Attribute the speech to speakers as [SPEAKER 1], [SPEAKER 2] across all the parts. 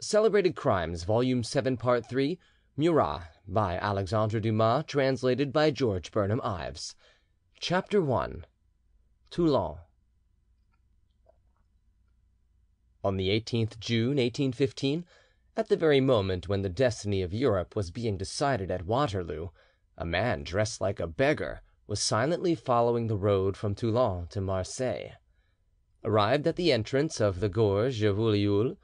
[SPEAKER 1] Celebrated Crimes, Volume 7, Part 3, Murat, by Alexandre Dumas, translated by George Burnham Ives. CHAPTER I TOULON On the 18th June 1815, at the very moment when the destiny of Europe was being decided at Waterloo, a man dressed like a beggar was silently following the road from Toulon to Marseilles. Arrived at the entrance of the gorge of Ollioules,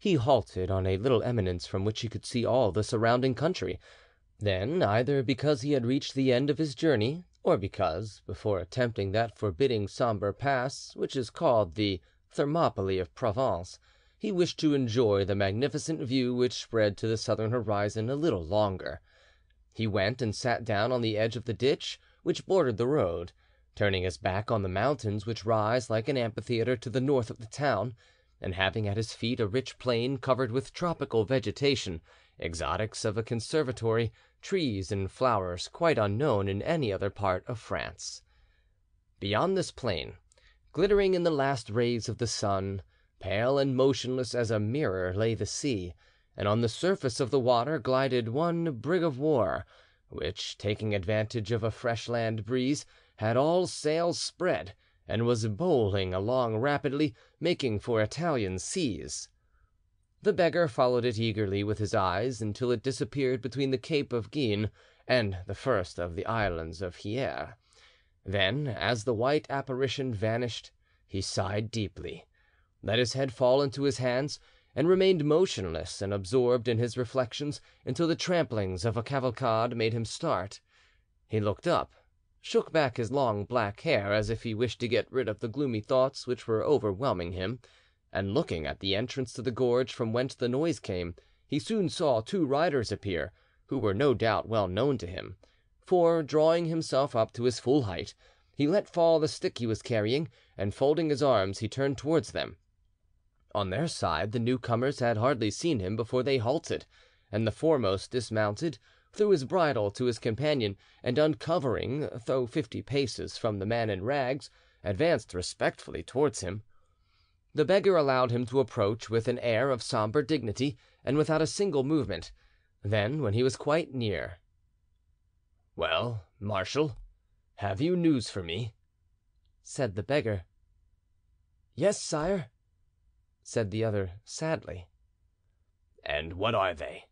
[SPEAKER 1] he halted on a little eminence from which he could see all the surrounding country; then, either because he had reached the end of his journey, or because, before attempting that forbidding sombre pass which is called the Thermopylae of Provence, he wished to enjoy the magnificent view which spread to the southern horizon a little longer, he went and sat down on the edge of the ditch which bordered the road, turning his back on the mountains which rise like an amphitheatre to the north of the town, and having at his feet a rich plain covered with tropical vegetation, exotics of a conservatory, trees and flowers quite unknown in any other part of France. Beyond this plain, glittering in the last rays of the sun, pale and motionless as a mirror, lay the sea, and on the surface of the water glided one brig of war, which, taking advantage of a fresh land breeze, had all sails spread and was bowling along rapidly, making for Italian seas. The beggar followed it eagerly with his eyes until it disappeared between the Cape of Gien and the first of the islands of Hyeres. Then, as the white apparition vanished, he sighed deeply, let his head fall into his hands, and remained motionless and absorbed in his reflections until the tramplings of a cavalcade made him start. He looked up shook back his long black hair as if he wished to get rid of the gloomy thoughts which were overwhelming him, and looking at the entrance to the gorge from whence the noise came, he soon saw two riders appear, who were no doubt well known to him; for, drawing himself up to his full height, he let fall the stick he was carrying, and folding his arms he turned towards them. On their side the newcomers had hardly seen him before they halted, and the foremost dismounted threw his bridle to his companion, and uncovering, though fifty paces from the man in rags, advanced respectfully towards him. The beggar allowed him to approach with an air of sombre dignity and without a single movement; then, when he was quite near— "Well, marshal, have you news for me?" said the beggar. "Yes, sire," said the other sadly. "And what are they?"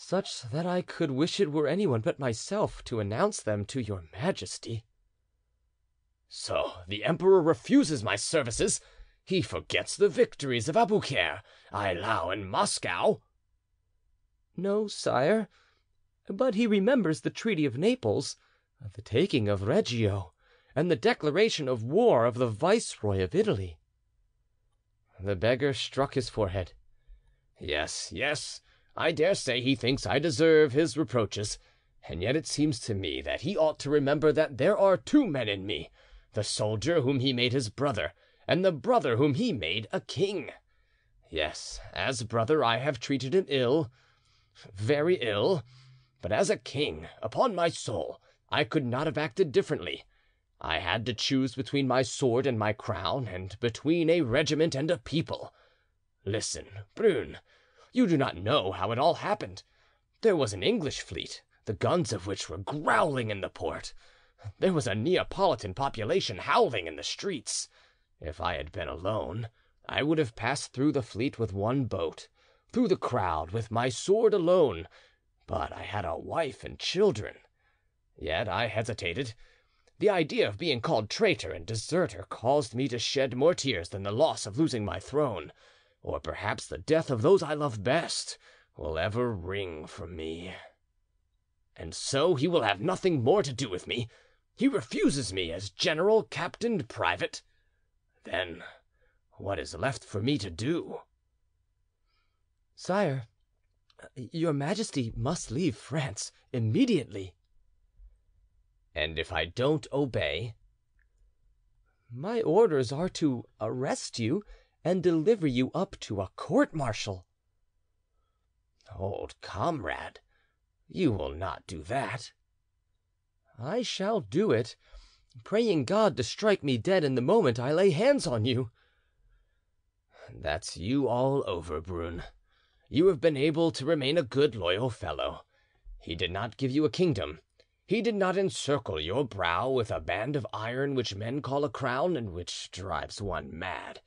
[SPEAKER 1] "Such that I could wish it were anyone but myself to announce them to your majesty." "So the emperor refuses my services? He forgets the victories of Aboukir, Eylau, and Moscow?" "No, sire, but he remembers the treaty of Naples, the taking of Reggio, and the declaration of war of the viceroy of Italy." The beggar struck his forehead. "Yes, yes. I dare say he thinks I deserve his reproaches, and yet it seems to me that he ought to remember that there are two men in me, the soldier whom he made his brother, and the brother whom he made a king. Yes, as brother I have treated him ill, very ill; but as a king, upon my soul, I could not have acted differently. I had to choose between my sword and my crown, and between a regiment and a people. Listen, Brune. You do not know how it all happened. There was an English fleet, the guns of which were growling in the port; there was a Neapolitan population howling in the streets. If I had been alone, I would have passed through the fleet with one boat, through the crowd with my sword alone; but I had a wife and children. Yet I hesitated. The idea of being called traitor and deserter caused me to shed more tears than the loss of losing my throne or perhaps the death of those I love best, will ever wring from me. And so he will have nothing more to do with me; he refuses me as general, captain, private. Then what is left for me to do?"
[SPEAKER 2] "Sire, your majesty must leave France immediately."
[SPEAKER 1] "And if I don't obey?"
[SPEAKER 2] "My orders are to arrest you and deliver you up to a court martial."
[SPEAKER 1] "Old comrade, you will not do that?"
[SPEAKER 2] "I shall do it, praying God to strike me dead in the moment I lay hands on you."
[SPEAKER 1] that's you all over, Brune. You have been able to remain a good, loyal fellow. He did not give you a kingdom, he did not encircle your brow with a band of iron which men call a crown and which drives one mad.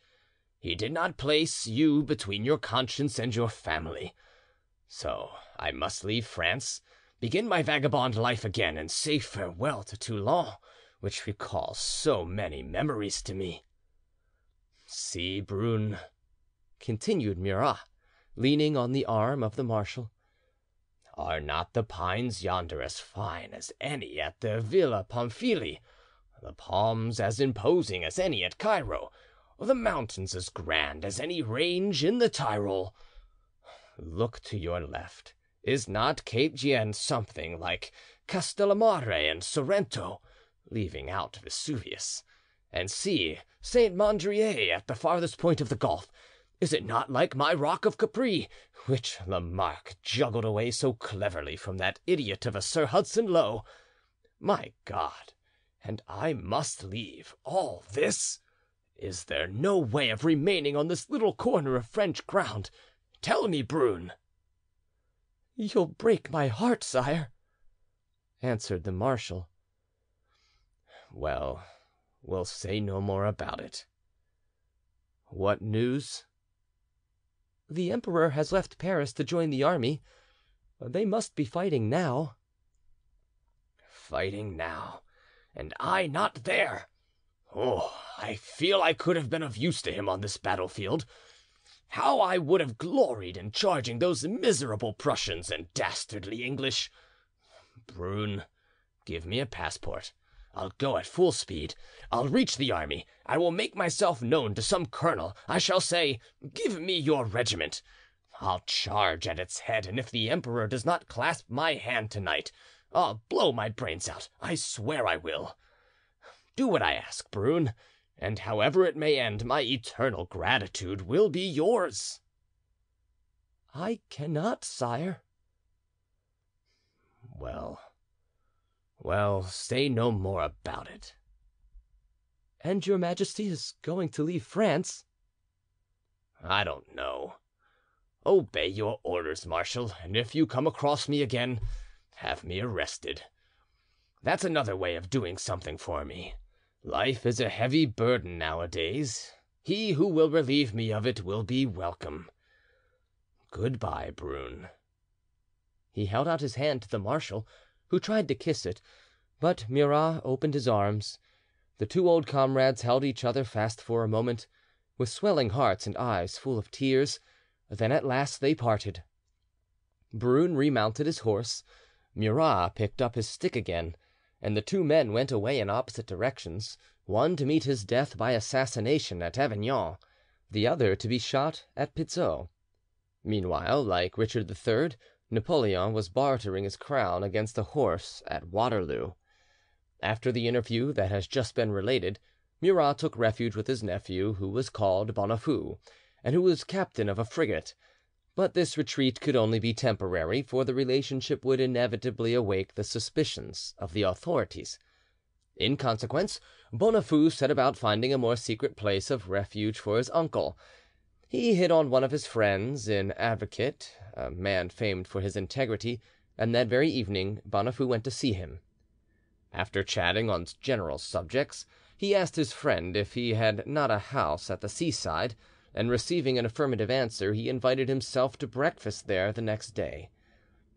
[SPEAKER 1] He did not place you between your conscience and your family. So I must leave France, begin my vagabond life again, and say farewell to Toulon, which recalls so many memories to me. See, Brune," continued Murat, leaning on the arm of the marshal, "are not the pines yonder as fine as any at the Villa Pamphili, the palms as imposing as any at Cairo, the mountains as grand as any range in the Tyrol? Look to your left; is not Cape Gien something like Castellamare and Sorrento, leaving out Vesuvius? And see, Saint Mandrier at the farthest point of the gulf, is it not like my rock of Capri, which Lamarque juggled away so cleverly from that idiot of a Sir Hudson Lowe? My God! and I must leave all this! Is there no way of remaining on this little corner of French ground? Tell me, Brune."
[SPEAKER 2] "You'll break my heart, sire," answered the marshal.
[SPEAKER 1] "Well, we'll say no more about it. What news?"
[SPEAKER 2] "The emperor has left Paris to join the army. They must be fighting now."
[SPEAKER 1] "Fighting now, and I not there! Oh, I feel I could have been of use to him on this battlefield. How I would have gloried in charging those miserable Prussians and dastardly English! Brune, give me a passport. I'll go at full speed. I'll reach the army. I will make myself known to some colonel. I shall say, 'Give me your regiment.' I'll charge at its head, and if the emperor does not clasp my hand tonight, I'll blow my brains out. I swear I will. Do what I ask, Brune and however it may end, my eternal gratitude will be yours."
[SPEAKER 2] "I cannot, sire."
[SPEAKER 1] "Well, well, say no more about it."
[SPEAKER 2] "And your majesty is going to leave France?"
[SPEAKER 1] "I don't know. Obey your orders, marshal, and if you come across me again, have me arrested. That's another way of doing something for me. Life is a heavy burden nowadays; he who will relieve me of it will be welcome. Good bye, Brune."
[SPEAKER 2] He held out his hand to the marshal, who tried to kiss it, but Murat opened his arms. The two old comrades held each other fast for a moment, with swelling hearts and eyes full of tears, then at last they parted. Brune remounted his horse, Murat picked up his stick again and the two men went away in opposite directions, one to meet his death by assassination at Avignon, the other to be shot at Pizzo. Meanwhile, like Richard III, Napoleon was bartering his crown against a horse at Waterloo. After the interview that has just been related, Murat took refuge with his nephew, who was called Bonafoux, and who was captain of a frigate. But this retreat could only be temporary, for the relationship would inevitably awake the suspicions of the authorities. In consequence, Bonafoux set about finding a more secret place of refuge for his uncle. He hit on one of his friends, an advocate, a man famed for his integrity, and that very evening Bonafoux went to see him. After chatting on general subjects, he asked his friend if he had not a house at the seaside and receiving an affirmative answer, he invited himself to breakfast there the next day.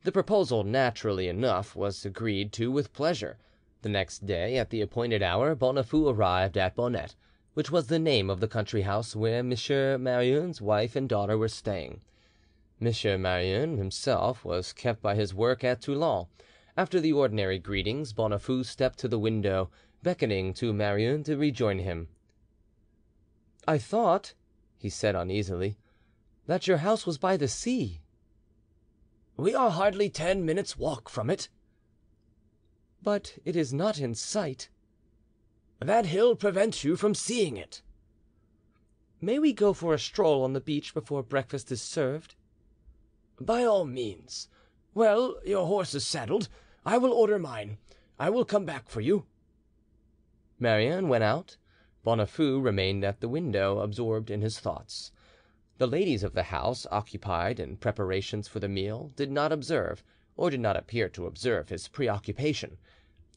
[SPEAKER 2] The proposal, naturally enough, was agreed to with pleasure. The next day, at the appointed hour, Bonafoux arrived at Bonette, which was the name of the country house where M. Marouin's wife and daughter were staying. M. Marouin himself was kept by his work at Toulon. After the ordinary greetings, Bonafoux stepped to the window, beckoning to Marouin to rejoin him. "I thought," he said uneasily, "that your house was by the sea." "We are hardly ten minutes' walk from it." "But it is not in sight." "That hill prevents you from seeing it." "May we go for a stroll on the beach before breakfast is served?" "By all means. Well, your horse is saddled. I will order mine. I will come back for you." Marouin went out. Bonafoux remained at the window, absorbed in his thoughts.
[SPEAKER 1] The ladies of the house, occupied in preparations for the meal, did not observe, or did not appear to observe, his preoccupation.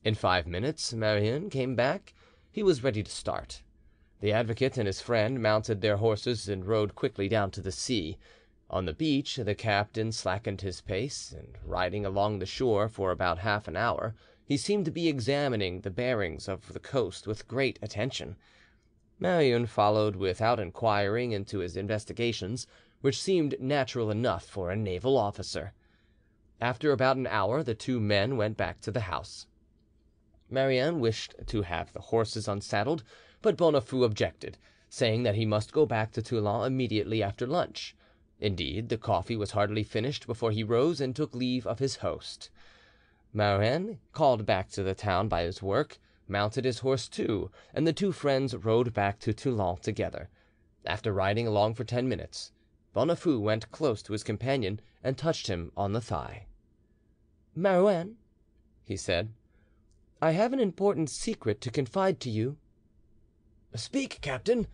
[SPEAKER 1] In five minutes Marouin came back; he was ready to start. The advocate and his friend mounted their horses and rode quickly down to the sea. On the beach the captain slackened his pace, and riding along the shore for about half an hour, he seemed to be examining the bearings of the coast with great attention. Marouin followed without inquiring into his investigations, which seemed natural enough for a naval officer. After about an hour the two men went back to the house. Marouin wished to have the horses unsaddled, but Bonafoux objected, saying that he must go back to Toulon immediately after lunch. Indeed, the coffee was hardly finished before he rose and took leave of his host. Marouin, called back to the town by his work, mounted his horse too, and the two friends rode back to Toulon together. After riding along for ten minutes, Bonafoux went close to his companion and touched him on the thigh. "Marouin," he said, "I have an important secret to confide to you." "Speak, captain.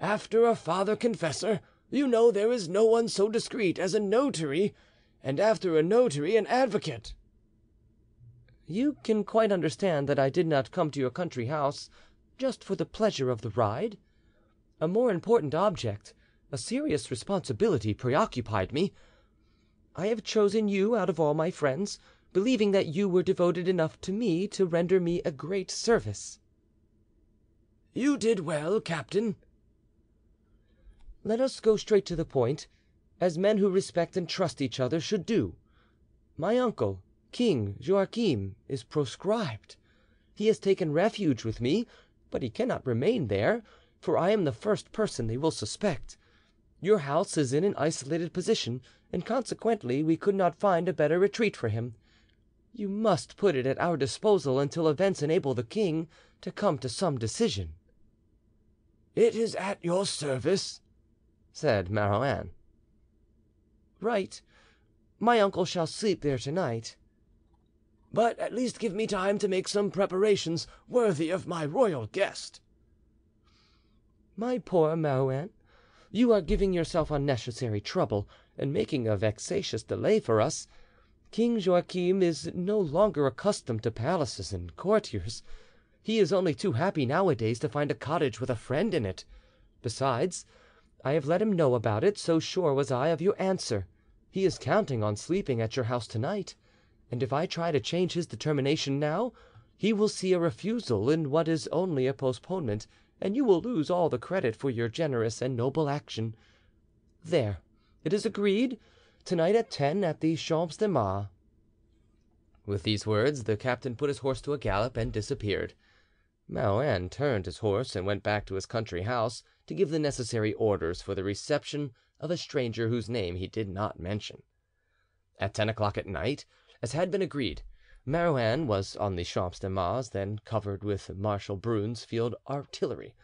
[SPEAKER 1] After a father confessor, you know there is no one so discreet as a notary, and after a notary an advocate." "You can quite understand that I did not come to your country house just for the pleasure of the ride. A more important object, a serious responsibility, preoccupied me. I have chosen you out of all my friends, believing that you were devoted enough to me to render me a great service." "You did well, captain." "Let us go straight to the point, as men who respect and trust each other should do. My uncle, King Joachim, is proscribed. He has taken refuge with me, but he cannot remain there, for I am the first person they will suspect. Your house is in an isolated position, and consequently we could not find a better retreat for him. You must put it at our disposal until events enable the king to come to some decision." "It is at your service," said Marouin. "Right. My uncle shall sleep there to night but at least give me time to make some preparations worthy of my royal guest." "My poor Marouin, you are giving yourself unnecessary trouble, and making a vexatious delay for us. King Joachim is no longer accustomed to palaces and courtiers; he is only too happy nowadays to find a cottage with a friend in it. Besides, I have let him know about it, so sure was I of your answer. He is counting on sleeping at your house to night and if I try to change his determination now, he will see a refusal in what is only a postponement, and you will lose all the credit for your generous and noble action. There, it is agreed; to night at ten at the Champs de Mars." With these words the captain put his horse to a gallop and disappeared. Marouin turned his horse and went back to his country house to give the necessary orders for the reception of a stranger whose name he did not mention. At ten o'clock at night as had been agreed, Marouin was on the Champs de Mars, then covered with Marshal Brune's field artillery.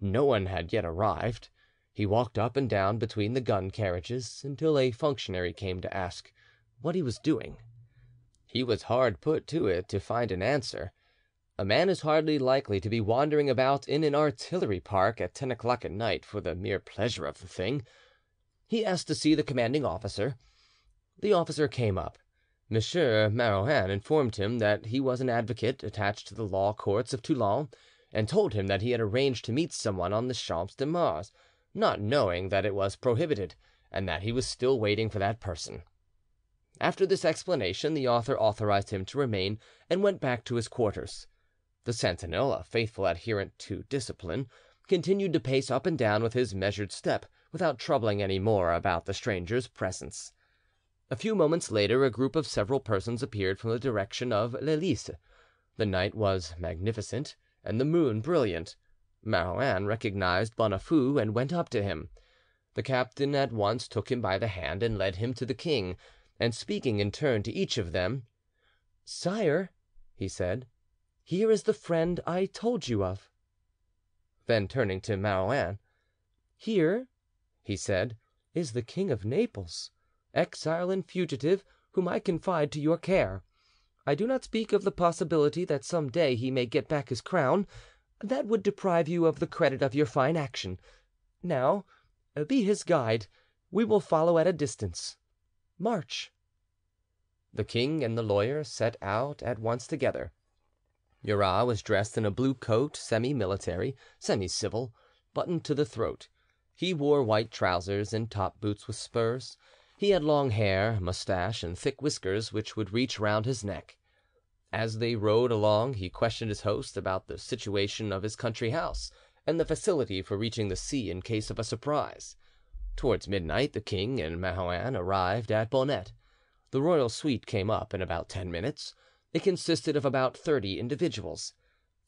[SPEAKER 1] No one had yet arrived. He walked up and down between the gun carriages until a functionary came to ask what he was doing. He was hard put to it to find an answer. A man is hardly likely to be wandering about in an artillery park at ten o'clock at night for the mere pleasure of the thing. He asked to see the commanding officer. The officer came up. Monsieur Marouin informed him that he was an advocate attached to the law courts of Toulon, and told him that he had arranged to meet someone on the Champs de Mars, not knowing that it was prohibited, and that he was still waiting for that person. After this explanation the author authorized him to remain, and went back to his quarters. The sentinel, a faithful adherent to discipline, continued to pace up and down with his measured step, without troubling any more about the stranger's presence. A few moments later a group of several persons appeared from the direction of Les Lices. The night was magnificent and the moon brilliant. Marouin recognized Bonafoux and went up to him. The captain at once took him by the hand and led him to the king, and speaking in turn to each of them, "Sire," he said, "here is the friend I told you of." Then turning to Marouin, "Here," he said, "is the King of Naples exile and fugitive, whom I confide to your care. I do not speak of the possibility that some day he may get back his crown; that would deprive you of the credit of your fine action. Now, uh, be his guide.
[SPEAKER 2] We will follow at a distance. March." The king and the lawyer set out at once together. Murat was dressed in a blue coat, semi military, semi civil, buttoned to the throat; he wore white trousers and top boots with spurs; he had long hair, moustache, and thick whiskers which would reach round his neck. As they rode along he questioned his host about the situation of his country house and the facility for reaching the sea in case of a surprise. Towards midnight the king and Marouin arrived at Bonette. The royal suite came up in about ten minutes; it consisted of about thirty individuals.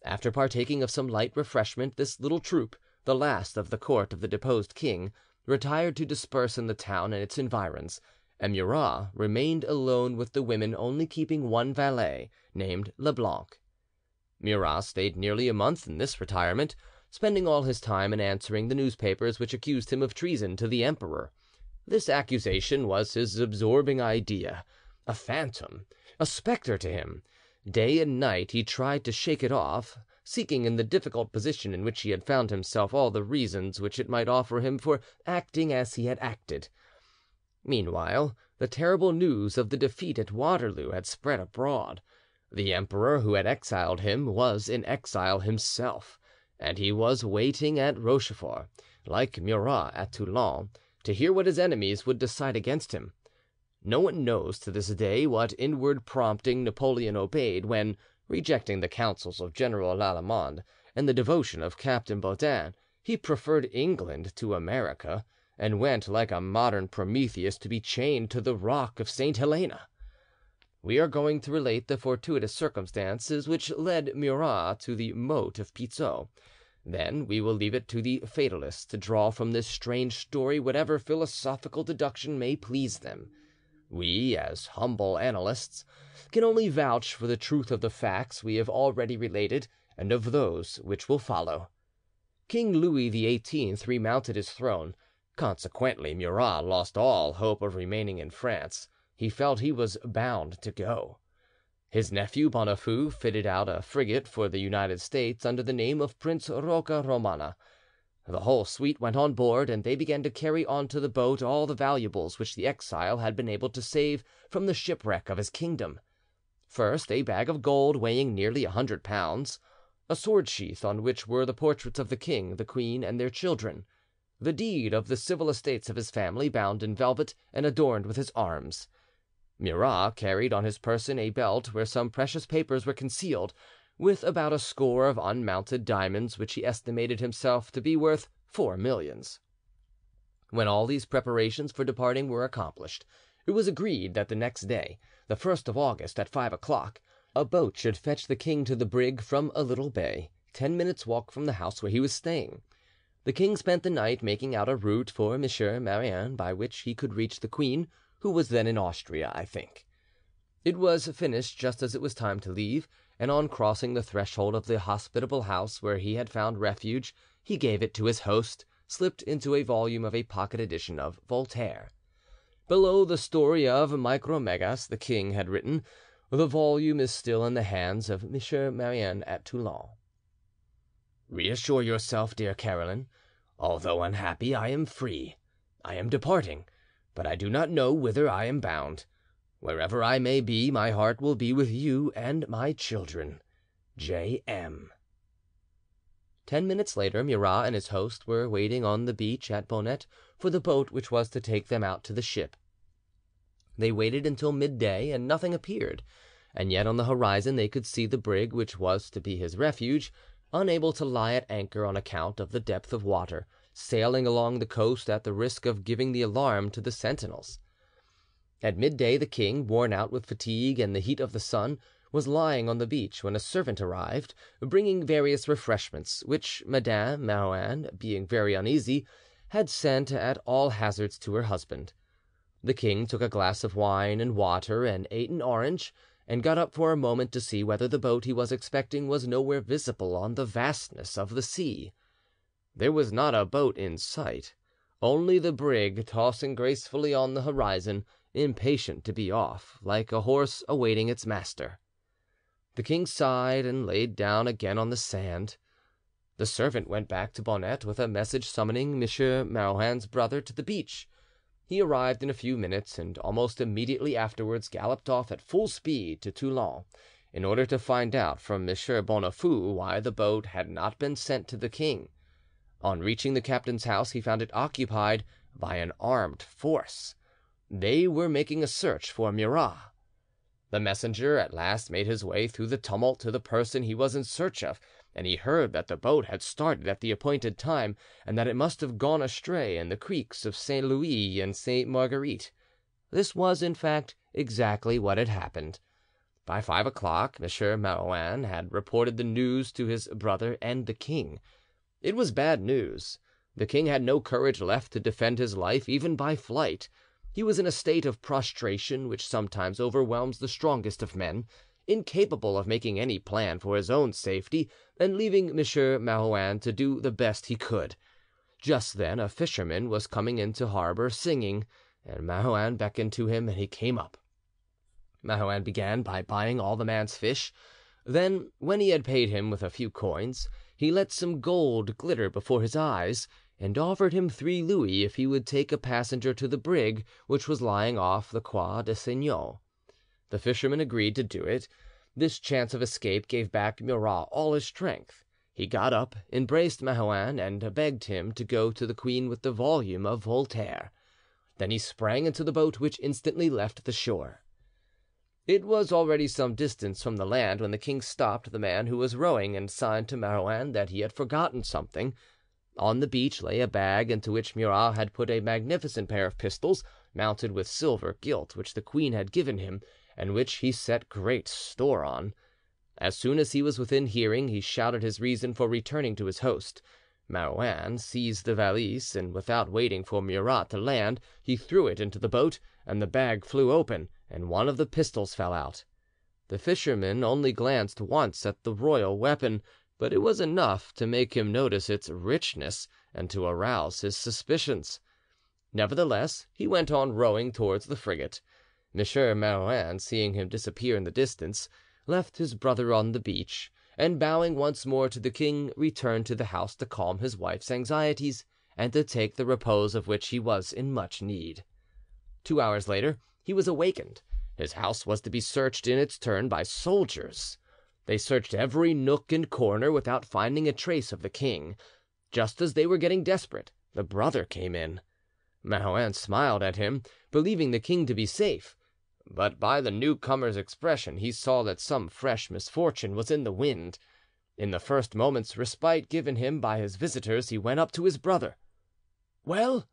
[SPEAKER 2] After partaking of some light refreshment, this little troop, the last of the court of the deposed king, retired to disperse in the town and its environs, and Murat remained alone with the women, only keeping one valet, named Leblanc. Murat stayed nearly a month in this retirement spending all his time in answering the newspapers which accused him of treason to the emperor. This accusation was his absorbing idea, a phantom, a spectre to him. Day and night he tried to shake it off, seeking in the difficult position in which he had found himself all the reasons which it might offer him for acting as he had acted. Meanwhile, the terrible news of the defeat at Waterloo had spread abroad. The emperor who had exiled him was in exile himself and he was waiting at Rochefort, like Murat at Toulon, to hear what his enemies would decide against him. No one knows to this day what inward prompting Napoleon obeyed when, rejecting the counsels of General Lallemand and the devotion of Captain Baudin, he preferred England to America, and went like a modern Prometheus to be chained to the rock of St. Helena. We are going to relate the fortuitous circumstances which led Murat to the moat of Pizzo. Then we will leave it to the fatalists to draw from this strange story whatever philosophical deduction may please them. We, as humble annalists, can only vouch for the truth of the facts we have already related and of those which will follow. King Louis XVIII remounted his throne; consequently Murat lost all hope of remaining in France; he felt he was bound to go. His nephew Bonafoux fitted out a frigate for the United States under the name of Prince Rocca Romana. The whole suite went on board, and they began to carry on to the boat all the valuables which the exile had been able to save from the shipwreck of his kingdom. First, a bag of gold weighing nearly a hundred pounds; a sword sheath on which were the portraits of the king, the queen, and their children; the deed of the civil estates of his family, bound in velvet and adorned with his arms. Murat carried on his person a belt where some precious papers were concealed, with about a score of unmounted diamonds which he estimated himself to be worth four millions. When all these preparations for departing were accomplished, it was agreed that the next day, the 1st of August, at five o'clock, a boat should fetch the king to the brig from a little bay, ten minutes' walk from the house where he was staying. The king spent the night making out a route for M. Marouin by which he could reach the queen who was then in Austria, I think. It was finished just as it was time to leave, and on crossing the threshold of the hospitable house where he had found refuge, he gave it to his host, slipped into a volume of a pocket edition of Voltaire. Below the story of Micromegas the king had written, "The volume is still in the hands of M. Marouin at Toulon." Reassure yourself, dear Caroline. Although unhappy, I am free. I am departing but I do not know whither I am bound. Wherever I may be, my heart will be with you and my children. J. M. Ten minutes later Murat and his host were waiting on the beach at Bonette for the boat which was to take them out to the ship. They waited until midday and nothing appeared, and yet on the horizon they could see the brig which was to be his refuge, unable to lie at anchor on account of the depth of water sailing along the coast at the risk of giving the alarm to the sentinels. At midday the king, worn out with fatigue and the heat of the sun, was lying on the beach when a servant arrived, bringing various refreshments, which Madame Marouin, being very uneasy, had sent at all hazards to her husband. The king took a glass of wine and water and ate an orange, and got up for a moment to see whether the boat he was expecting was nowhere visible on the vastness of the sea. There was not a boat in sight, only the brig tossing gracefully on the horizon, impatient to be off, like a horse awaiting its master. The king sighed and laid down again on the sand. The servant went back to Bonette with a message summoning M. Marouin's brother to the beach.
[SPEAKER 1] he arrived in a few minutes, and almost immediately afterwards galloped off at full speed to Toulon, in order to find out from M. Bonafoux why the boat had not been sent to the king. On reaching the captain's house he found it occupied by an armed force. They were making a search for Murat. The messenger at last made his way through the tumult to the person he was in search of, and he heard that the boat had started at the appointed time, and that it must have gone astray in the creeks of Saint Louis and Saint Marguerite. This was, in fact, exactly what had happened. By five o'clock M. Marouin had reported the news to his brother and the king. It was bad news. The king had no courage left to defend his life even by flight. He was in a state of prostration which sometimes overwhelms the strongest of men, incapable of making any plan for his own safety, and leaving M. Marouin to do the best he could. Just then a fisherman was coming into harbour singing, and Marouin beckoned to him and he came up. Marouin began by buying all the man's fish; then, when he had paid him with a few coins, he let some gold glitter before his eyes, and offered him three louis if he would take a passenger to the brig which was lying off the Croix des Signaux. The fisherman agreed to do it. This chance of escape gave back Murat all his strength. He got up, embraced Marouin, and begged him to go to the queen with the volume of Voltaire. Then he sprang into the boat, which instantly left the shore. It was already some distance from the land when the king stopped the man who was rowing and signed to Marouin that he had forgotten something. On the beach lay a bag into which Murat had put a magnificent pair of pistols, mounted with silver gilt, which the queen had given him, and which he set great store on. As soon as he was within hearing he shouted his reason for returning to his host. Marouin seized the valise, and without waiting for Murat to land, he threw it into the boat, and the bag flew open and one of the pistols fell out. The fisherman only glanced once at the royal weapon, but it was enough to make him notice its richness and to arouse his suspicions. Nevertheless, he went on rowing towards the frigate. M. Marouin, seeing him disappear in the distance, left his brother on the beach, and bowing once more to the king, returned to the house to calm his wife's anxieties and to take the repose of which he was in much need. Two hours later he was awakened. His house was to be searched in its turn by soldiers. They searched every nook and corner without finding a trace of the king. Just as they were getting desperate, the brother came in. Marouin smiled at him, believing the king to be safe, but by the newcomer's expression he saw that some fresh misfortune was in the wind. In the first moment's respite given him by his visitors he went up to his brother. "Well,"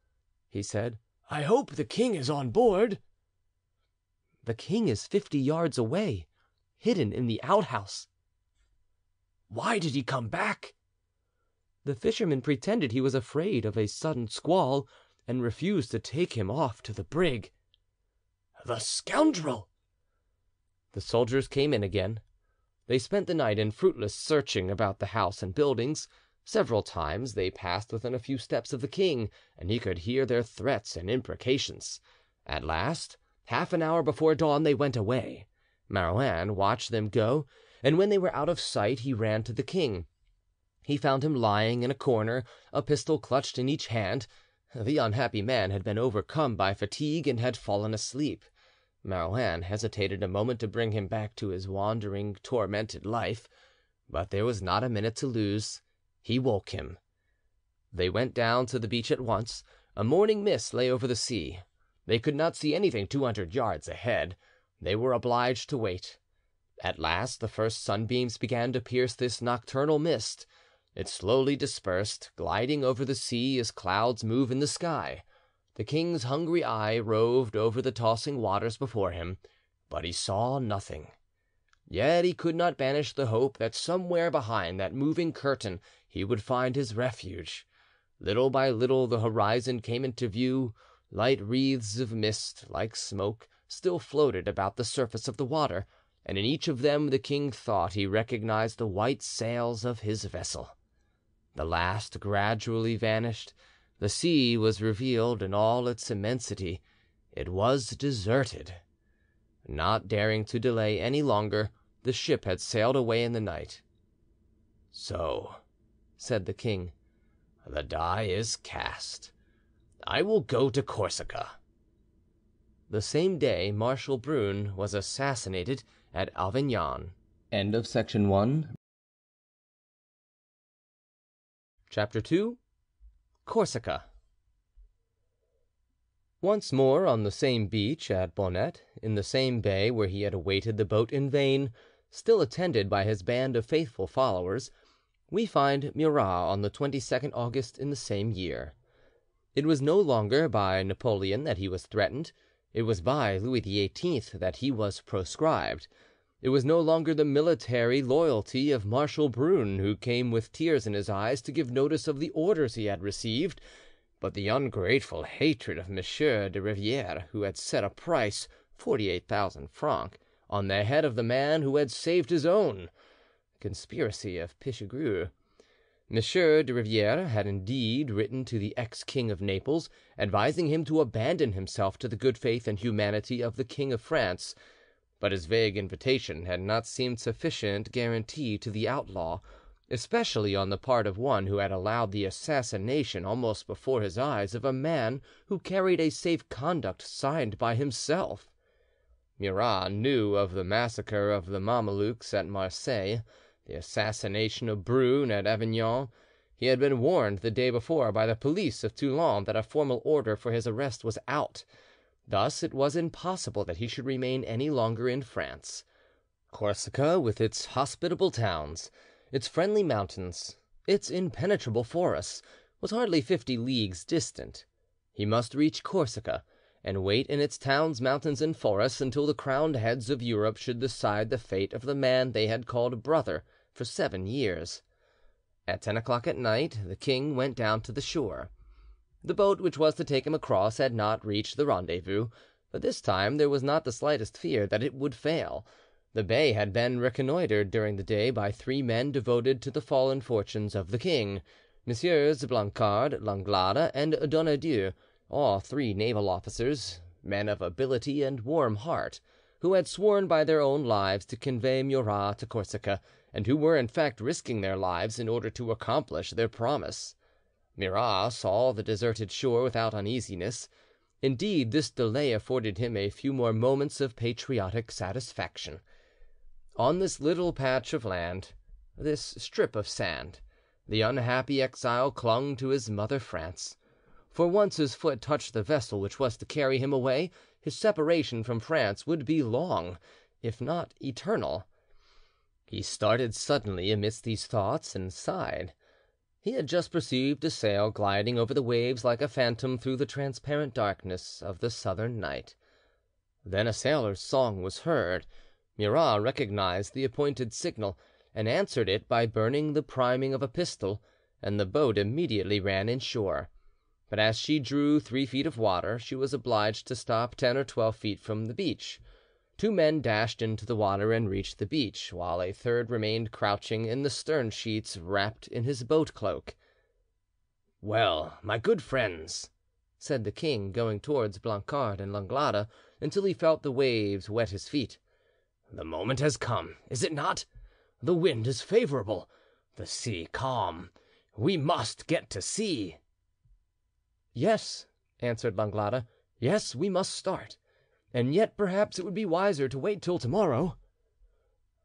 [SPEAKER 1] he said, "I hope the king is on board." "The king is fifty yards away, hidden in the outhouse." "Why did he come back?" "The fisherman pretended he was afraid of a sudden squall, and refused to take him off to the brig." "The scoundrel!" The soldiers came in again. They spent the night in fruitless searching about the house and buildings. Several times they passed within a few steps of the king, and he could hear their threats and imprecations. At last Half an hour before dawn they went away. Marouin watched them go, and when they were out of sight he ran to the king. He found him lying in a corner, a pistol clutched in each hand. The unhappy man had been overcome by fatigue and had fallen asleep. Marouin hesitated a moment to bring him back to his wandering, tormented life, but there was not a minute to lose. He woke him. They went down to the beach at once. A morning mist lay over the sea. They could not see anything two hundred yards ahead. They were obliged to wait. At last the first sunbeams began to pierce this nocturnal mist. It slowly dispersed, gliding over the sea as clouds move in the sky. The king's hungry eye roved over the tossing waters before him, but he saw nothing. Yet he could not banish the hope that somewhere behind that moving curtain he would find his refuge. Little by little the horizon came into view, Light wreaths of mist, like smoke, still floated about the surface of the water, and in each of them the king thought he recognized the white sails of his vessel. The last gradually vanished; the sea was revealed in all its immensity; it was deserted. Not daring to delay any longer, the ship had sailed away in the night. "So," said the king, "the die is cast. I will go to Corsica. The same day Marshal Brune was assassinated at Avignon. End of section 1 CHAPTER II CORSICA Once more on the same beach at Bonette, in the same bay where he had awaited the boat in vain, still attended by his band of faithful followers, we find Murat on the 22nd August in the same year. It was no longer by Napoleon that he was threatened, it was by Louis XVIII that he was proscribed. It was no longer the military loyalty of Marshal Brune who came with tears in his eyes to give notice of the orders he had received, but the ungrateful hatred of Monsieur de Riviere who had set a price, forty eight thousand francs, on the head of the man who had saved his own. Conspiracy of Pichegru. Monsieur de Riviere had indeed written to the ex king of Naples, advising him to abandon himself to the good faith and humanity of the King of France but his vague invitation had not seemed sufficient guarantee to the outlaw, especially on the part of one who had allowed the assassination almost before his eyes of a man who carried a safe conduct signed by himself. Murat knew of the massacre of the Mamelukes at Marseilles, the assassination of Brune at Avignon. He had been warned the day before by the police of Toulon that a formal order for his arrest was out. Thus it was impossible that he should remain any longer in France. Corsica, with its hospitable towns, its friendly mountains, its impenetrable forests, was hardly fifty leagues distant. He must reach Corsica, and wait in its towns, mountains, and forests until the crowned heads of Europe should decide the fate of the man they had called brother for seven years. At ten o'clock at night the king went down to the shore. The boat which was to take him across had not reached the rendezvous, but this time there was not the slightest fear that it would fail. The bay had been reconnoitred during the day by three men devoted to the fallen fortunes of the king, Messieurs Blancard, Langlade, and Donadieu, all three naval officers, men of ability and warm heart, who had sworn by their own lives to convey Murat to Corsica, and who were in fact risking their lives in order to accomplish their promise. Murat saw the deserted shore without uneasiness. Indeed, this delay afforded him a few more moments of patriotic satisfaction. On this little patch of land, this strip of sand, the unhappy exile clung to his mother France. For once his foot touched the vessel which was to carry him away, his separation from France would be long, if not eternal. He started suddenly amidst these thoughts and sighed. He had just perceived a sail gliding over the waves like a phantom through the transparent darkness of the southern night. Then a sailor's song was heard. Murat recognized the appointed signal, and answered it by burning the priming of a pistol, and the boat immediately ran inshore. But as she drew three feet of water, she was obliged to stop ten or twelve feet from the beach. Two men dashed into the water and reached the beach, while a third remained crouching in the stern sheets, wrapped in his boat cloak. "Well, my good friends," said the king, going towards Blancard and Langlade until he felt the waves wet his feet, "the moment has come, is it not? The wind is favourable, the sea calm. We must get to sea." "Yes," answered Langlade, "yes, we must start and yet perhaps it would be wiser to wait till to morrow."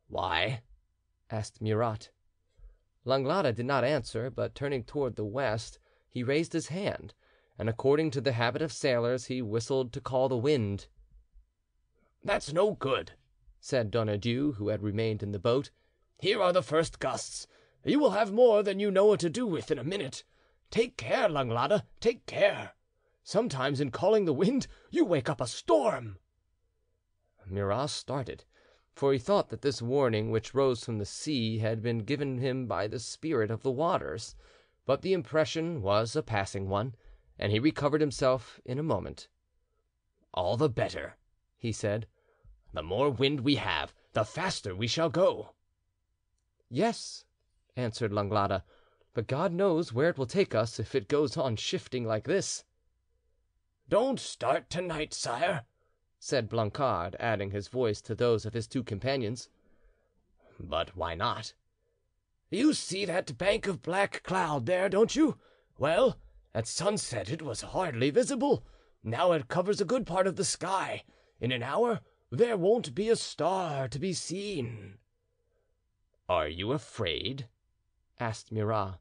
[SPEAKER 1] "Why?" asked Murat. Langlade did not answer, but turning toward the west he raised his hand, and according to the habit of sailors he whistled to call the wind. "That's no good," said Donadieu, who had remained in the boat. "Here are the first gusts. You will have more than you know what to do with in a minute. Take care, Langlade, take care. Sometimes in calling the wind you wake up a storm." Murat started, for he thought that this warning which rose from the sea had been given him by the spirit of the waters; but the impression was a passing one, and he recovered himself in a moment. "All the better," he said. "The more wind we have, the faster we shall go." "Yes," answered Langlade, "but God knows where it will take us if it goes on shifting like this." "Don't start to night, sire," said Blancard, adding his voice to those of his two companions. "But why not?" "You see that bank of black cloud there, don't you? Well, at sunset it was hardly visible.
[SPEAKER 2] Now it covers a good part of the sky. In an hour there won't be a star to be seen." "Are you afraid?" asked Murat.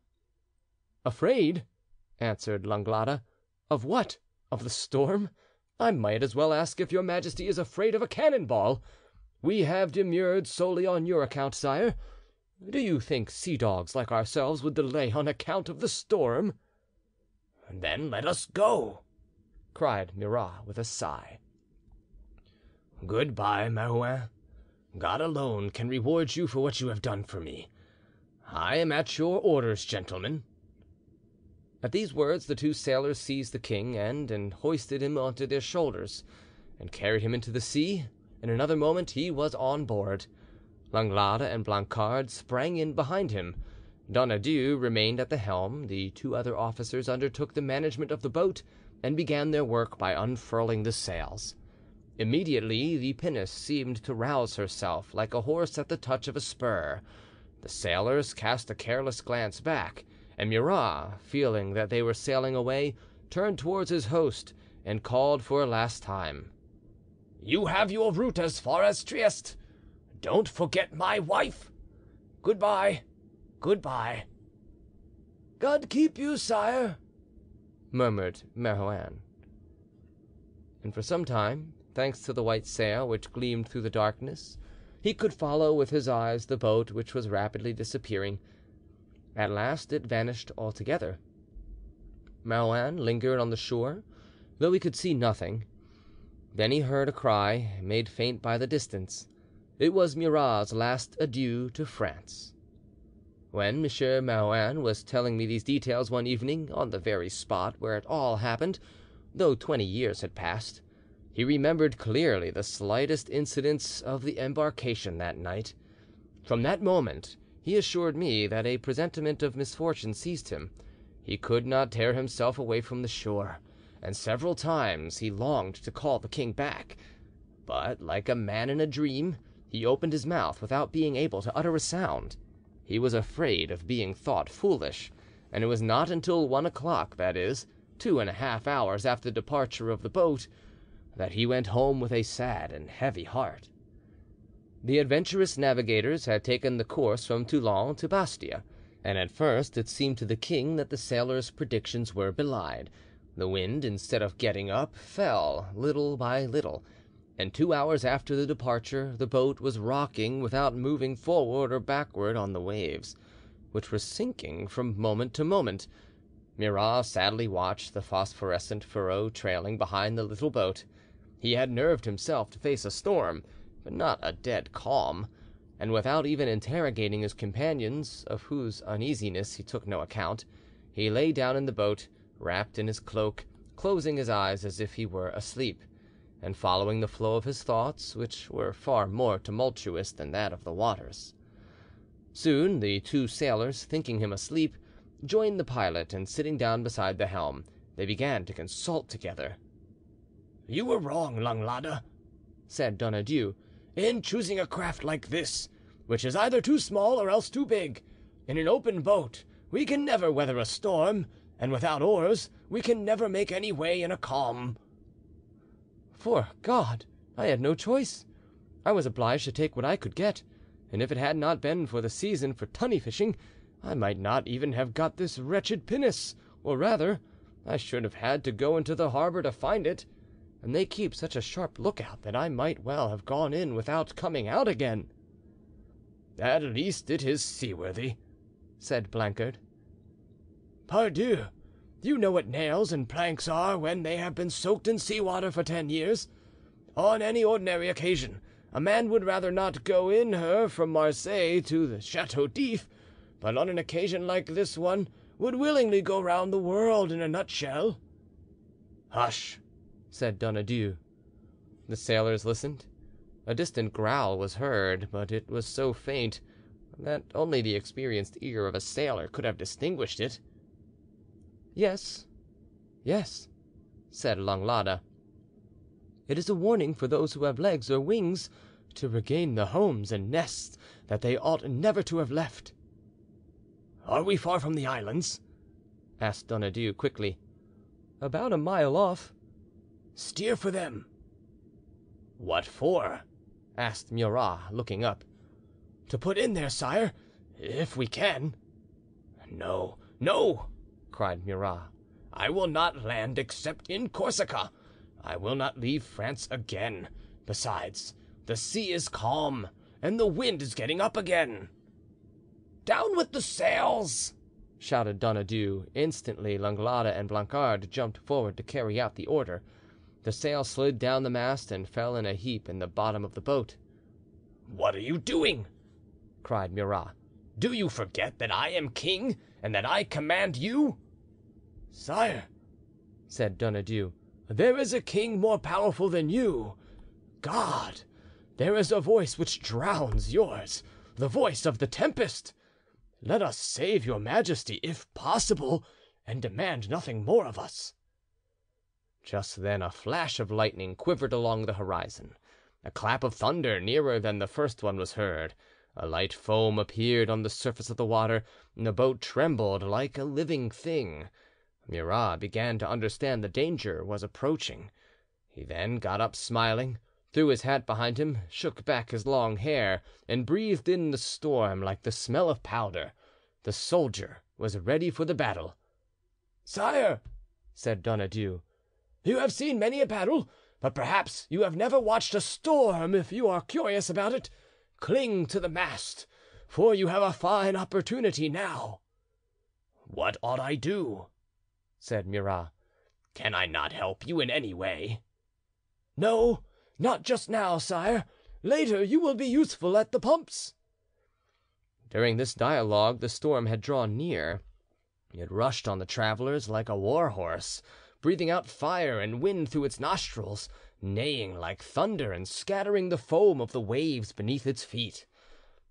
[SPEAKER 2] "Afraid?" answered Langlade. "Of what? Of the storm? I might as well ask if your majesty is afraid of a cannon ball. We have demurred solely on your account, sire. Do you think sea dogs like ourselves would delay on account of the storm?" "Then let us go," cried Murat with a sigh. "Good bye, Marouin. God alone can reward you for what you have done for me. I am at your orders, gentlemen." At these words the two sailors seized the king and, and hoisted him onto their shoulders, and carried him into the sea. In another moment he was on board. Langlade and Blancard sprang in behind him. Donadieu remained at the helm; the two other officers undertook the management of the boat and began their work by unfurling the sails. Immediately the pinnace seemed to rouse herself like a horse at the touch of a spur. The sailors cast a careless glance back, and Murat, feeling that they were sailing away, turned towards his host and called for a last time: "You have your route as far as Trieste. Don't forget my wife. Good bye, good bye." "God keep you, sire," murmured Marouin. And for some time, thanks to the white sail which gleamed through the darkness, he could follow with his eyes the boat which was rapidly disappearing. At last it vanished altogether. Marouin lingered on the shore, though he could see nothing. Then he heard a cry, made faint by the distance. It was Murat's last adieu to France. When M. Marouin was telling me these details one evening, on the very spot where it all happened, though twenty years had passed, he remembered clearly the slightest incidents of the embarkation that night. From that moment he assured me that a presentiment of misfortune seized him. He could not tear himself away from the shore, and several times he longed to call the king back; but, like a man in a dream, he opened his mouth without being able to utter a sound. He was afraid of being thought foolish, and it was not until one o'clock, that is, two and a half hours after the departure of the boat, that he went home with a sad and heavy heart. The adventurous navigators had taken the course from Toulon to Bastia, and at first it seemed to the king that the sailors' predictions were belied. The wind, instead of getting up, fell little by little, and two hours after the departure the boat was rocking without moving forward or backward on the waves, which were sinking from moment to moment. Murat sadly watched the phosphorescent furrow trailing behind the little boat. He had nerved himself to face a storm, but not a dead calm, and without even interrogating his companions, of whose uneasiness he took no account, he lay down in the boat, wrapped in his cloak, closing his eyes as if he were asleep and following the flow of his thoughts, which were far more tumultuous than that of the waters. Soon the two sailors, thinking him asleep, joined the pilot, and sitting down beside the helm, they began to consult together. "You were wrong, Langlade," said Donadieu, "in choosing a craft like this, which is either too small or else too big. In an open boat we can never weather a storm, and without oars we can never make any way in a calm." "'Fore God, I had no choice. I was obliged to take what I could get, and if it had not been for the season for tunny fishing, I might not even have got this wretched pinnace, or rather, I should have had to go into the harbor to find it, and they keep such a sharp lookout that I might well have gone in without coming out again." "At least it is seaworthy," said Blancard. "Pardieu! you know what nails and planks are when they have been soaked in sea water for ten years. On any ordinary occasion a man would rather not go in her from Marseilles to the Chateau d'If, but on an occasion like this one would willingly go round the world in a nutshell." "Hush!" Said Donadieu. The sailors listened. A distant growl was heard, but it was so faint that only the experienced ear of a sailor could have distinguished it. "Yes, yes," said Langlade. "It is a warning for those who have legs or wings to regain the homes and nests that they ought never to have left." "Are we far from the islands?" asked Donadieu quickly. "About a mile off." Steer for them."
[SPEAKER 1] "What for?" asked Murat, looking up.
[SPEAKER 2] "To put in there, sire, if we can."
[SPEAKER 1] "No, no!" cried Murat. "I will not land except in Corsica. I will not leave France again. Besides, the sea is calm and the wind is getting up again."
[SPEAKER 2] "Down with the sails!"
[SPEAKER 1] shouted Donadieu. Instantly Langlade and Blancard jumped forward to carry out the order. The sail slid down the mast and fell in a heap in the bottom of the boat.
[SPEAKER 2] "What are you doing?"
[SPEAKER 1] cried Murat.
[SPEAKER 2] "Do you forget that I am king and that I command you?" "Sire," said Donadieu, "there is a king more powerful than you. God! There is a voice which drowns yours, the voice of the tempest. Let us save your majesty, if possible, and demand nothing more of us."
[SPEAKER 1] Just then a flash of lightning quivered along the horizon. A clap of thunder nearer than the first one was heard. A light foam appeared on the surface of the water, and the boat trembled like a living thing. Murat began to understand the danger was approaching. He then got up smiling, threw his hat behind him, shook back his long hair, and breathed in the storm like the smell of powder. The soldier was ready for the battle.
[SPEAKER 2] "Sire," said Donadieu, "you have seen many a battle, but perhaps you have never watched a storm. If you are curious about it, cling to the mast, for you have a fine opportunity now."
[SPEAKER 1] "What ought I do?" said Murat. "Can I not help you in any way?"
[SPEAKER 2] "No, not just now, sire. Later you will be useful at the pumps."
[SPEAKER 1] During this dialogue the storm had drawn near. It rushed on the travelers like a war horse, breathing out fire and wind through its nostrils, neighing like thunder and scattering the foam of the waves beneath its feet.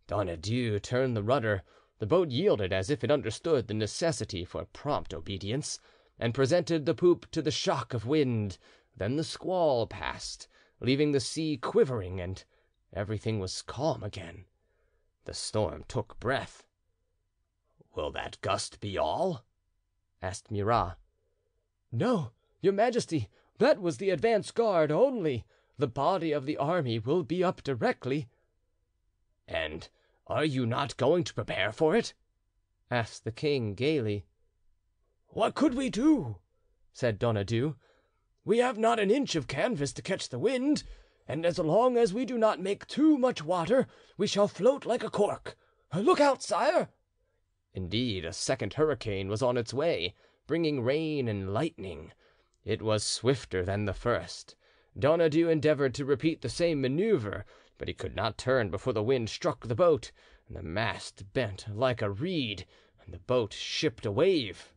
[SPEAKER 1] Donadieu turned the rudder; the boat yielded as if it understood the necessity for prompt obedience, and presented the poop to the shock of wind; then the squall passed, leaving the sea quivering, and everything was calm again. The storm took breath. "Will that gust be all?" asked Murat.
[SPEAKER 2] "No, your majesty, that was the advance guard only; the body of the army will be up directly."
[SPEAKER 1] "And are you not going to prepare for it?" asked the king gaily.
[SPEAKER 2] "What could we do?" said Donadieu. "We have not an inch of canvas to catch the wind, and as long as we do not make too much water we shall float like a cork. Look out, sire!"
[SPEAKER 1] Indeed, a second hurricane was on its way, bringing rain and lightning. It was swifter than the first. Donadieu endeavored to repeat the same manoeuvre, but he could not turn before the wind struck the boat, and the mast bent like a reed, and the boat shipped a wave.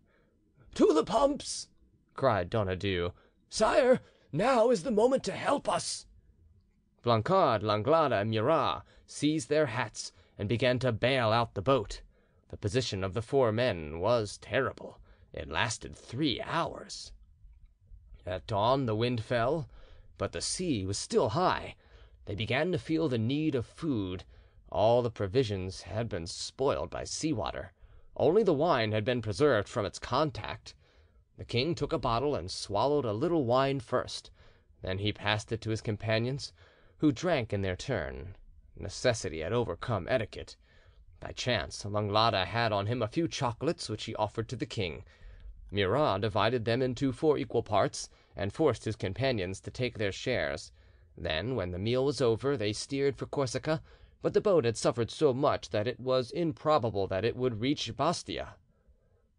[SPEAKER 2] "To the pumps!" cried Donadieu. "Sire, now is the moment to help us."
[SPEAKER 1] Blancard, Langlade, and Murat seized their hats and began to bail out the boat. The position of the four men was terrible; it lasted three hours. At dawn the wind fell, but the sea was still high. They began to feel the need of food; all the provisions had been spoiled by sea water. Only the wine had been preserved from its contact. The king took a bottle and swallowed a little wine first; then he passed it to his companions, who drank in their turn. Necessity had overcome etiquette. By chance Langlade had on him a few chocolates, which he offered to the king. Murat divided them into four equal parts, and forced his companions to take their shares. Then, when the meal was over, they steered for Corsica, but the boat had suffered so much that it was improbable that it would reach Bastia.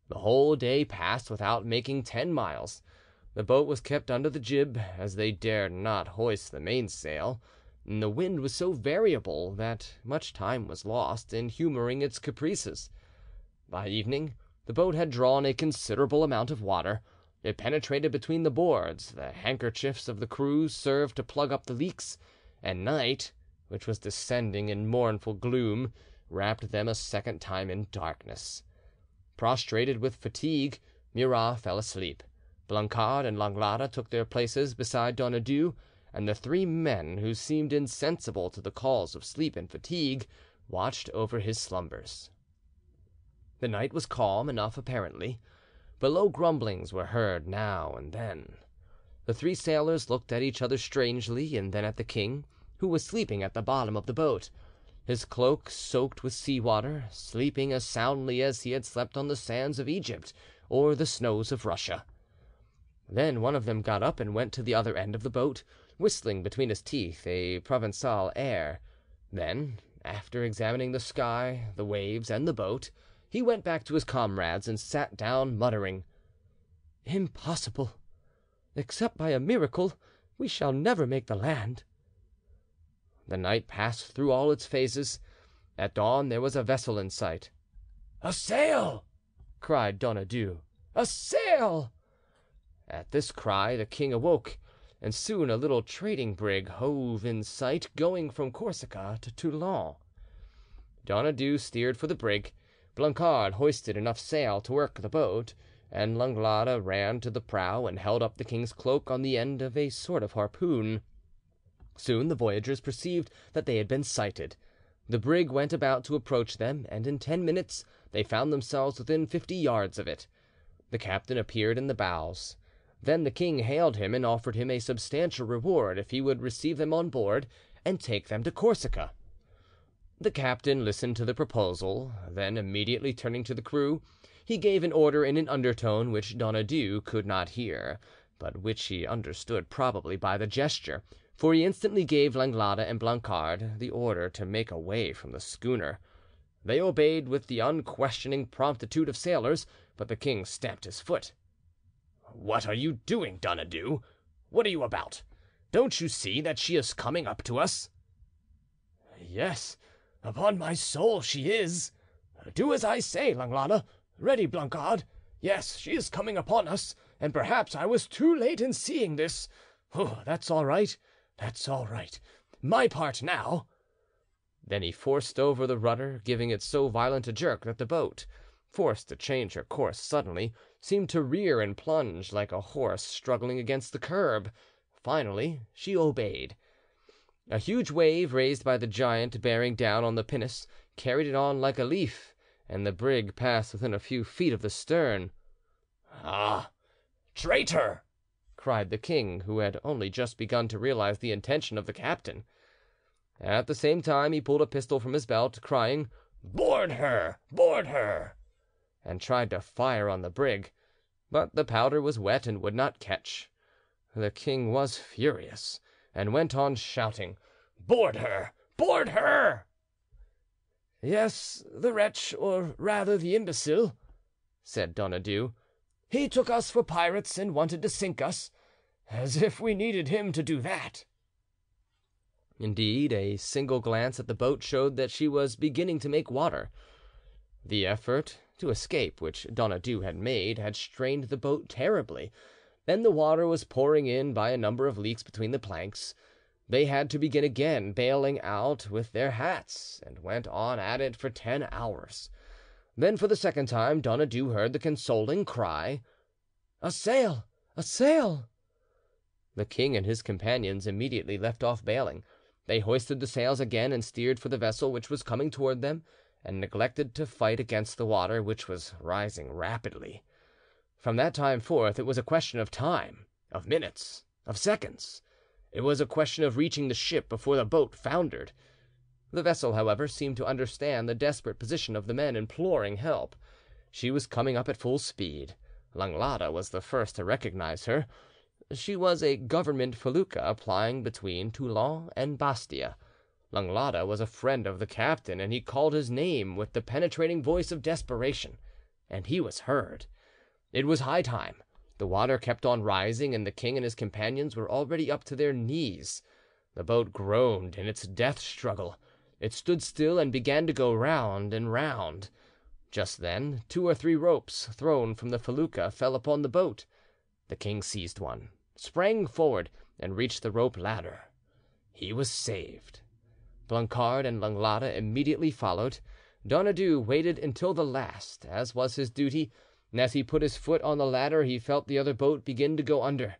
[SPEAKER 1] The whole day passed without making ten miles. The boat was kept under the jib, as they dared not hoist the mainsail and the wind was so variable that much time was lost in humoring its caprices. By evening the boat had drawn a considerable amount of water; it penetrated between the boards, the handkerchiefs of the crew served to plug up the leaks, and night, which was descending in mournful gloom, wrapped them a second time in darkness. Prostrated with fatigue, Murat fell asleep. Blancard and Langlade took their places beside Donadieu and the three men, who seemed insensible to the calls of sleep and fatigue, watched over his slumbers. The night was calm enough apparently, but low grumblings were heard now and then. The three sailors looked at each other strangely, and then at the king, who was sleeping at the bottom of the boat, his cloak soaked with sea water, sleeping as soundly as he had slept on the sands of Egypt or the snows of Russia. Then one of them got up and went to the other end of the boat, whistling between his teeth a Provencal air; then, after examining the sky, the waves, and the boat, he went back to his comrades and sat down, muttering, "Impossible! Except by a miracle, we shall never make the land." The night passed through all its phases. At dawn there was a vessel in sight. "A sail!" cried Donadieu, "a sail!" At this cry the king awoke, and soon a little trading brig hove in sight going from Corsica to Toulon. Donadieu steered for the brig, Blancard hoisted enough sail to work the boat, and Langlade ran to the prow and held up the king's cloak on the end of a sort of harpoon. Soon the voyagers perceived that they had been sighted. The brig went about to approach them, and in ten minutes they found themselves within fifty yards of it. The captain appeared in the bows. Then the king hailed him and offered him a substantial reward if he would receive them on board and take them to Corsica. The captain listened to the proposal, then immediately turning to the crew, he gave an order in an undertone which Donadieu could not hear, but which he understood probably by the gesture, for he instantly gave Langlade and Blancard the order to make away from the schooner. They obeyed with the unquestioning promptitude of sailors, but the king stamped his foot. "What are you doing, Donadieu? What are you about? Don't you see that she is coming up to us?" "Yes, upon my soul she is. Do as I say, Langlade. Ready, Blancard. Yes, she is coming upon us, and perhaps I was too late in seeing this. Oh, that's all right, that's all right. My part now." Then he forced over the rudder, giving it so violent a jerk that the boat, forced to change her course suddenly, seemed to rear and plunge like a horse struggling against the curb. Finally she obeyed. A huge wave raised by the giant bearing down on the pinnace carried it on like a leaf, and the brig passed within a few feet of the stern. "Ah, traitor!" cried the king, who had only just begun to realize the intention of the captain. At the same time he pulled a pistol from his belt, crying, "Board her! board her!" and tried to fire on the brig, but the powder was wet and would not catch. The king was furious, and went on shouting, "Board her! board her!" "Yes, the wretch, or rather the imbecile," said Donadieu. "He took us for pirates and wanted to sink us. As if we needed him to do that!" Indeed, a single glance at the boat showed that she was beginning to make water. The effort to escape which Donadieu had made had strained the boat terribly, and the water was pouring in by a number of leaks between the planks. They had to begin again bailing out with their hats, and went on at it for ten hours. Then for the second time Donadieu heard the consoling cry, "A sail! a sail!" The king and his companions immediately left off bailing. They hoisted the sails again and steered for the vessel which was coming toward them, and neglected to fight against the water, which was rising rapidly. From that time forth it was a question of time, of minutes, of seconds. It was a question of reaching the ship before the boat foundered. The vessel, however, seemed to understand the desperate position of the men imploring help. She was coming up at full speed. Langlade was the first to recognize her. She was a government felucca plying between Toulon and Bastia. Langlade was a friend of the captain, and he called his name with the penetrating voice of desperation, and he was heard. It was high time; the water kept on rising, and the king and his companions were already up to their knees. The boat groaned in its death struggle; it stood still and began to go round and round. Just then two or three ropes thrown from the felucca fell upon the boat. The king seized one, sprang forward, and reached the rope ladder. He was saved. Blancard and Langlade immediately followed. Donadieu waited until the last, as was his duty, and as he put his foot on the ladder he felt the other boat begin to go under.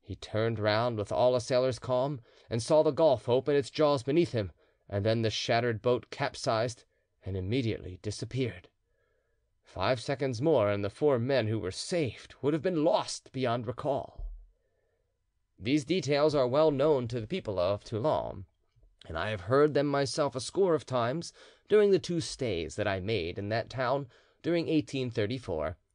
[SPEAKER 1] He turned round with all a sailor's calm, and saw the gulf open its jaws beneath him, and then the shattered boat capsized and immediately disappeared. Five seconds more and the four men who were saved would have been lost beyond recall. These details are well known to the people of Toulon, and I have heard them myself a score of times during the two stays that I made in that town during 1834 and 1835.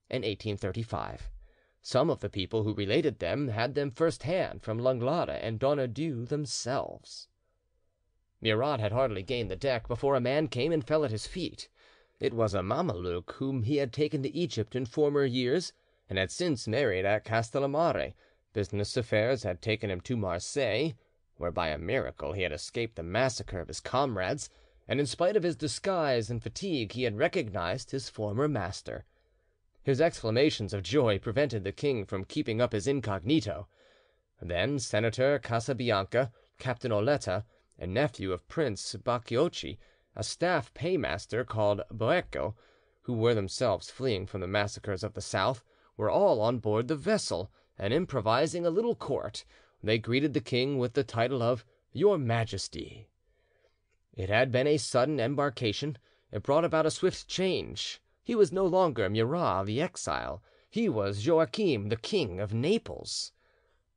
[SPEAKER 1] Some of the people who related them had them first hand from Langlade and Donadieu themselves. Murat had hardly gained the deck before a man came and fell at his feet. It was a Mameluke whom he had taken to Egypt in former years and had since married at Castellamare. Business affairs had taken him to Marseilles, where by a miracle he had escaped the massacre of his comrades, and in spite of his disguise and fatigue he had recognized his former master. His exclamations of joy prevented the king from keeping up his incognito. Then Senator Casabianca, Captain Oletta, a nephew of Prince Baciocchi, a staff paymaster called Boecco, who were themselves fleeing from the massacres of the south, were all on board the vessel, and improvising a little court, they greeted the king with the title of "Your Majesty." It had been a sudden embarkation; it brought about a swift change. He was no longer Murat the exile, he was Joachim the king of Naples.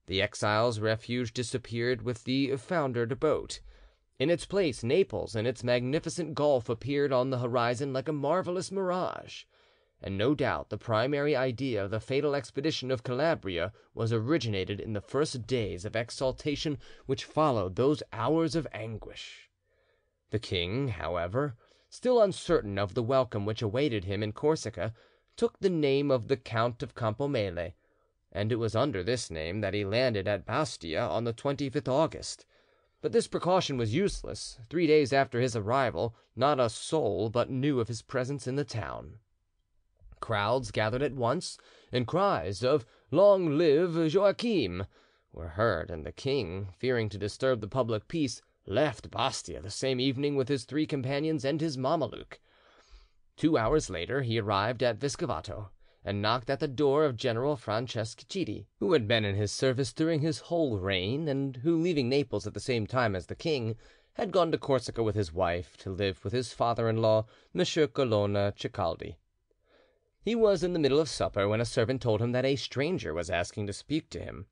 [SPEAKER 1] The exile's refuge disappeared with the foundered boat. In its place Naples and its magnificent gulf appeared on the horizon like a marvelous mirage and no doubt the primary idea of the fatal expedition of Calabria was originated in the first days of exaltation which followed those hours of anguish. The king, however, still uncertain of the welcome which awaited him in Corsica, took the name of the Count of Campomele, and it was under this name that he landed at Bastia on the 25th August. But this precaution was useless; three days after his arrival not a soul but knew of his presence in the town. Crowds gathered at once, and cries of "Long live Joachim!" were heard, and the king, fearing to disturb the public peace, left Bastia the same evening with his three companions and his Mameluke. Two hours later he arrived at Viscovato, and knocked at the door of General Franceschetti, who had been in his service during his whole reign, and who, leaving Naples at the same time as the king, had gone to Corsica with his wife, to live with his father in law, Monsieur Colonna Cicaldi. He was in the middle of supper when a servant told him that a stranger was asking to speak to him.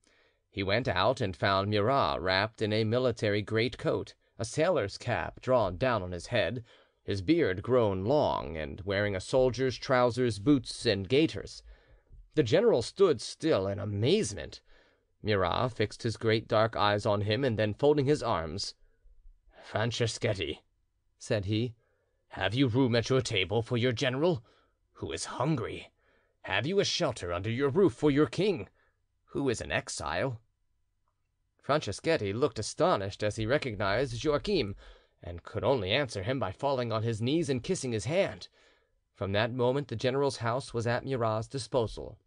[SPEAKER 1] He went out and found Murat wrapped in a military great coat, a sailor's cap drawn down on his head, his beard grown long, and wearing a soldier's trousers, boots, and gaiters. The general stood still in amazement. Murat fixed his great dark eyes on him, and then folding his arms, "Franceschetti," said he, "have you room at your table for your general? who is hungry? Have you a shelter under your roof for your king, who is an exile?" Franceschetti looked astonished as he recognized Joachim, and could only answer him by falling on his knees and kissing his hand. From that moment the general's house was at Murat's disposal.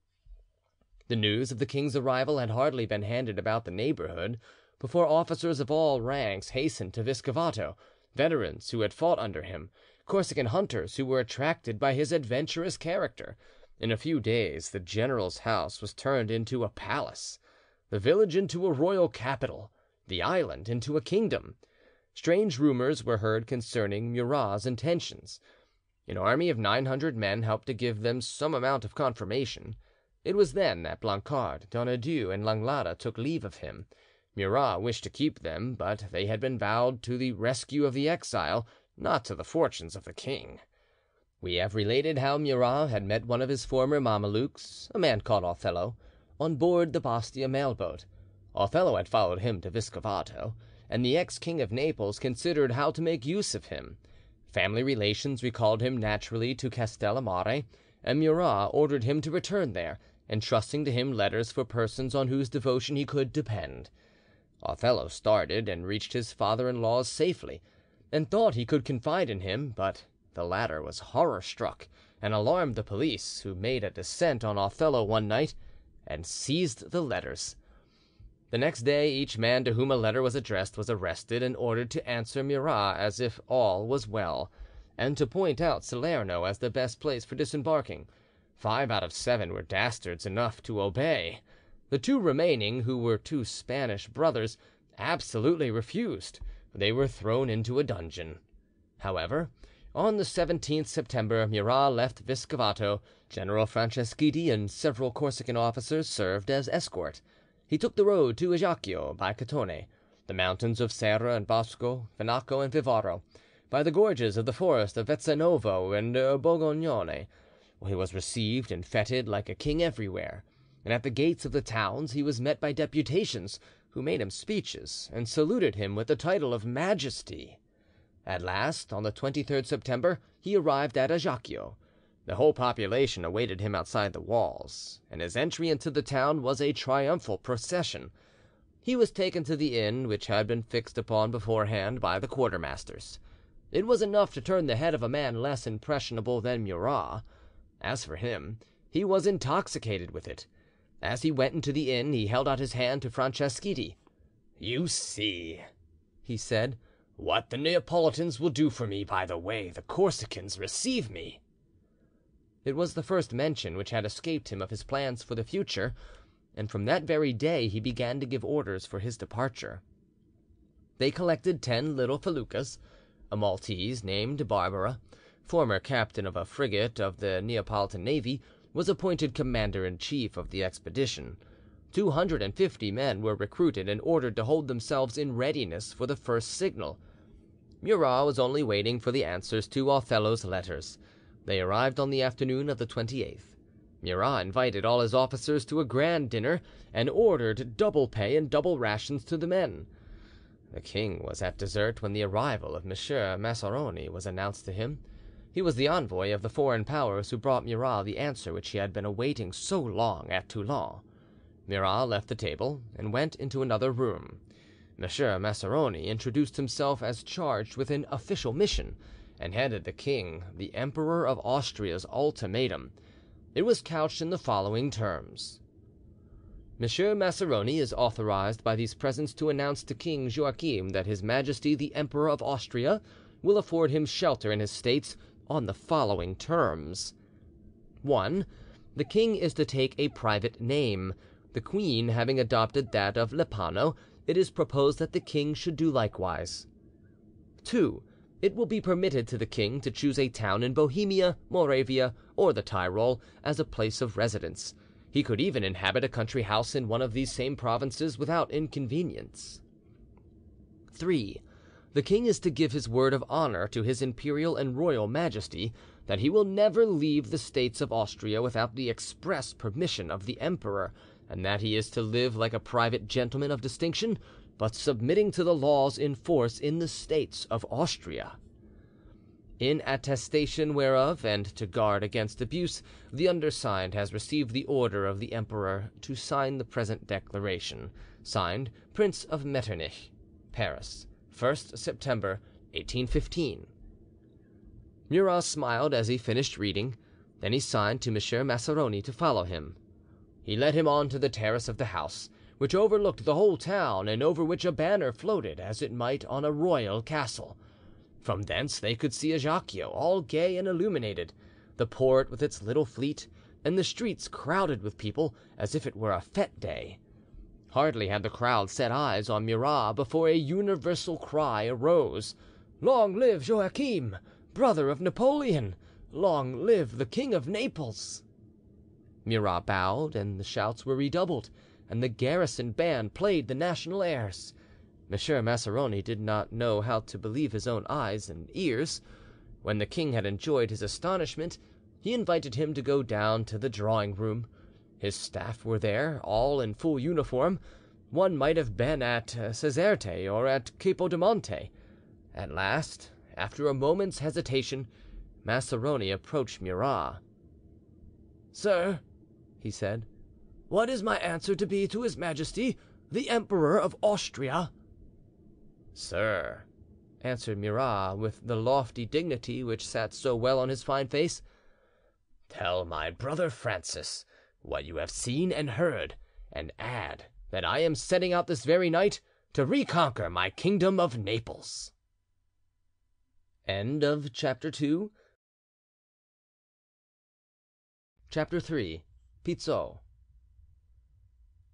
[SPEAKER 1] The news of the king's arrival had hardly been handed about the neighbourhood before officers of all ranks hastened to Viscovato, veterans who had fought under him. Corsican hunters who were attracted by his adventurous character. In a few days the general's house was turned into a palace, the village into a royal capital, the island into a kingdom. Strange rumours were heard concerning Murat's intentions. An army of nine hundred men helped to give them some amount of confirmation. It was then that Blancard, Donadieu, and Langlade took leave of him. Murat wished to keep them, but they had been vowed to the rescue of the exile not to the fortunes of the king. We have related how Murat had met one of his former Mamelukes, a man called Othello, on board the Bastia mail boat. Othello had followed him to Viscovato, and the ex king of Naples considered how to make use of him. Family relations recalled him naturally to Castellamare, and Murat ordered him to return there, entrusting to him letters for persons on whose devotion he could depend. Othello started and reached his father in law's safely and thought he could confide in him, but the latter was horror struck, and alarmed the police, who made a descent on Othello one night and seized the letters. The next day each man to whom a letter was addressed was arrested and ordered to answer Murat as if all was well, and to point out Salerno as the best place for disembarking. Five out of seven were dastards enough to obey. The two remaining, who were two Spanish brothers, absolutely refused they were thrown into a dungeon. However, on the 17th September Murat left Viscovato. General Franceschetti and several Corsican officers served as escort. he took the road to Ajaccio by Catone, the mountains of Serra and Bosco, Finacco and Vivaro, by the gorges of the forest of Vezzanovo and uh, Borgognone. He was received and feted like a king everywhere, and at the gates of the towns he was met by deputations, who made him speeches and saluted him with the title of Majesty. At last, on the 23rd September, he arrived at Ajaccio. The whole population awaited him outside the walls, and his entry into the town was a triumphal procession. He was taken to the inn which had been fixed upon beforehand by the quartermasters. It was enough to turn the head of a man less impressionable than Murat. As for him, he was intoxicated with it. As he went into the inn he held out his hand to Franceschetti. "You see," he said, "what the Neapolitans will do for me by the way the Corsicans receive me." It was the first mention which had escaped him of his plans for the future, and from that very day he began to give orders for his departure. They collected ten little feluccas. A Maltese named Barbara, former captain of a frigate of the Neapolitan navy, was appointed commander in chief of the expedition. Two hundred and fifty men were recruited and ordered to hold themselves in readiness for the first signal. Murat was only waiting for the answers to Othello's letters. They arrived on the afternoon of the 28th. Murat invited all his officers to a grand dinner, and ordered double pay and double rations to the men. The king was at dessert when the arrival of Monsieur Maceroni was announced to him. He was the envoy of the foreign powers who brought Murat the answer which he had been awaiting so long at Toulon. Murat left the table and went into another room. Monsieur Maceroni introduced himself as charged with an official mission and handed the king the Emperor of Austria's ultimatum. It was couched in the following terms: "Monsieur Maceroni is authorized by these presents to announce to King Joachim that His Majesty the Emperor of Austria will afford him shelter in his states on the following terms: "1. The king is to take a private name. The queen having adopted that of Lipano, it is proposed that the king should do likewise. "2. It will be permitted to the king to choose a town in Bohemia, Moravia, or the Tyrol as a place of residence. He could even inhabit a country house in one of these same provinces without inconvenience. "3. The king is to give his word of honour to his imperial and royal majesty that he will never leave the states of Austria without the express permission of the emperor, and that he is to live like a private gentleman of distinction, but submitting to the laws in force in the states of Austria. In attestation whereof, and to guard against abuse, the undersigned has received the order of the emperor to sign the present declaration. Signed, Prince of Metternich, Paris, 1st September 1815." Murat smiled as he finished reading, then he signed to Monsieur Maceroni to follow him. He led him on to the terrace of the house, which overlooked the whole town, and over which a banner floated as it might on a royal castle. From thence they could see Ajaccio, all gay and illuminated, the port with its little fleet, and the streets crowded with people, as if it were a fete day. Hardly had the crowd set eyes on Murat before a universal cry arose: "Long live Joachim, brother of Napoleon! Long live the King of Naples!" Murat bowed, and the shouts were redoubled, and the garrison band played the national airs. Monsieur Maceroni did not know how to believe his own eyes and ears. When the king had enjoyed his astonishment, he invited him to go down to the drawing room. His staff were there, all in full uniform; one might have been at uh, Caserta or at Capo Capodimonte. At last, after a moment's hesitation, Maceroni approached Murat. "Sir," he said, "what is my answer to be to His Majesty the Emperor of Austria?" "Sir," answered Murat, with the lofty dignity which sat so well on his fine face, "tell my brother Francis what you have seen and heard, and add that I am setting out this very night to reconquer my kingdom of Naples." CHAPTER II CHAPTER III Pizzo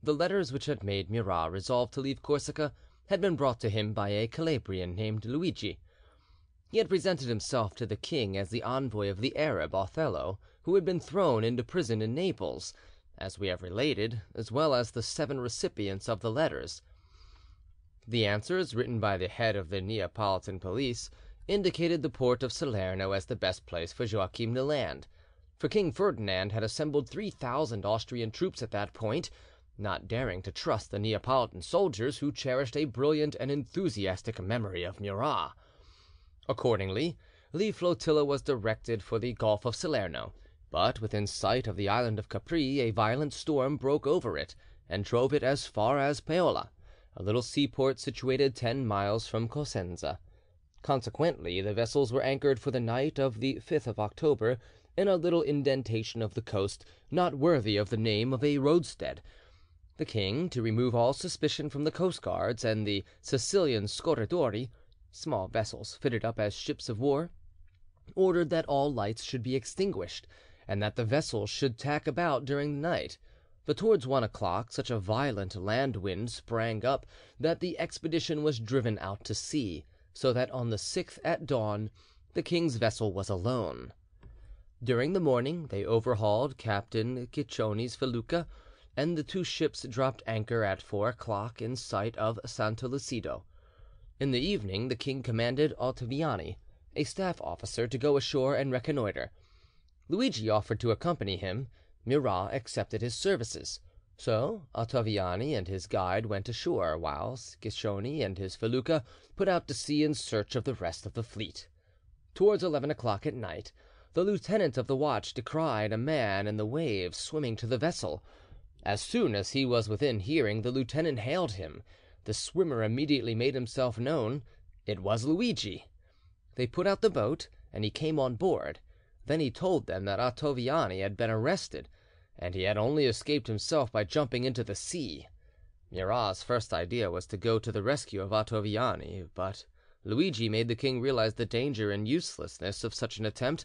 [SPEAKER 1] The letters which had made Murat resolve to leave Corsica had been brought to him by a Calabrian named Luidgi. He had presented himself to the king as the envoy of the Arab Othello, who had been thrown into prison in Naples, as we have related, as well as the seven recipients of the letters. The answers, written by the head of the Neapolitan police, indicated the port of Salerno as the best place for Joachim to land, for King Ferdinand had assembled three thousand Austrian troops at that point, not daring to trust the Neapolitan soldiers, who cherished a brilliant and enthusiastic memory of Murat. Accordingly, the flotilla was directed for the Gulf of Salerno, but within sight of the island of Capri a violent storm broke over it and drove it as far as Paola, a little seaport situated ten miles from Cosenza. Consequently, the vessels were anchored for the night of the 5th of October in a little indentation of the coast not worthy of the name of a roadstead. The king, to remove all suspicion from the coastguards and the Sicilian scorridori (small vessels fitted up as ships of war), ordered that all lights should be extinguished, and that the vessels should tack about during the night; but towards one o'clock such a violent land wind sprang up that the expedition was driven out to sea, so that on the 6th at dawn the king's vessel was alone. During the morning they overhauled Captain Cicconi's felucca, and the two ships dropped anchor at four o'clock in sight of Santo Lucido. In the evening the king commanded Ottoviani, a staff officer, to go ashore and reconnoitre. Luidgi offered to accompany him; Murat accepted his services. So Ottoviani and his guide went ashore, whilst Cicconi and his felucca put out to sea in search of the rest of the fleet. Towards eleven o'clock at night the lieutenant of the watch descried a man in the waves swimming to the vessel. As soon as he was within hearing the lieutenant hailed him. The swimmer immediately made himself known; it was Luigi. They put out the boat, and he came on board. Then he told them that Ottoviani had been arrested, and he had only escaped himself by jumping into the sea. Murat's first idea was to go to the rescue of Ottoviani, but Luigi made the king realize the danger and uselessness of such an attempt.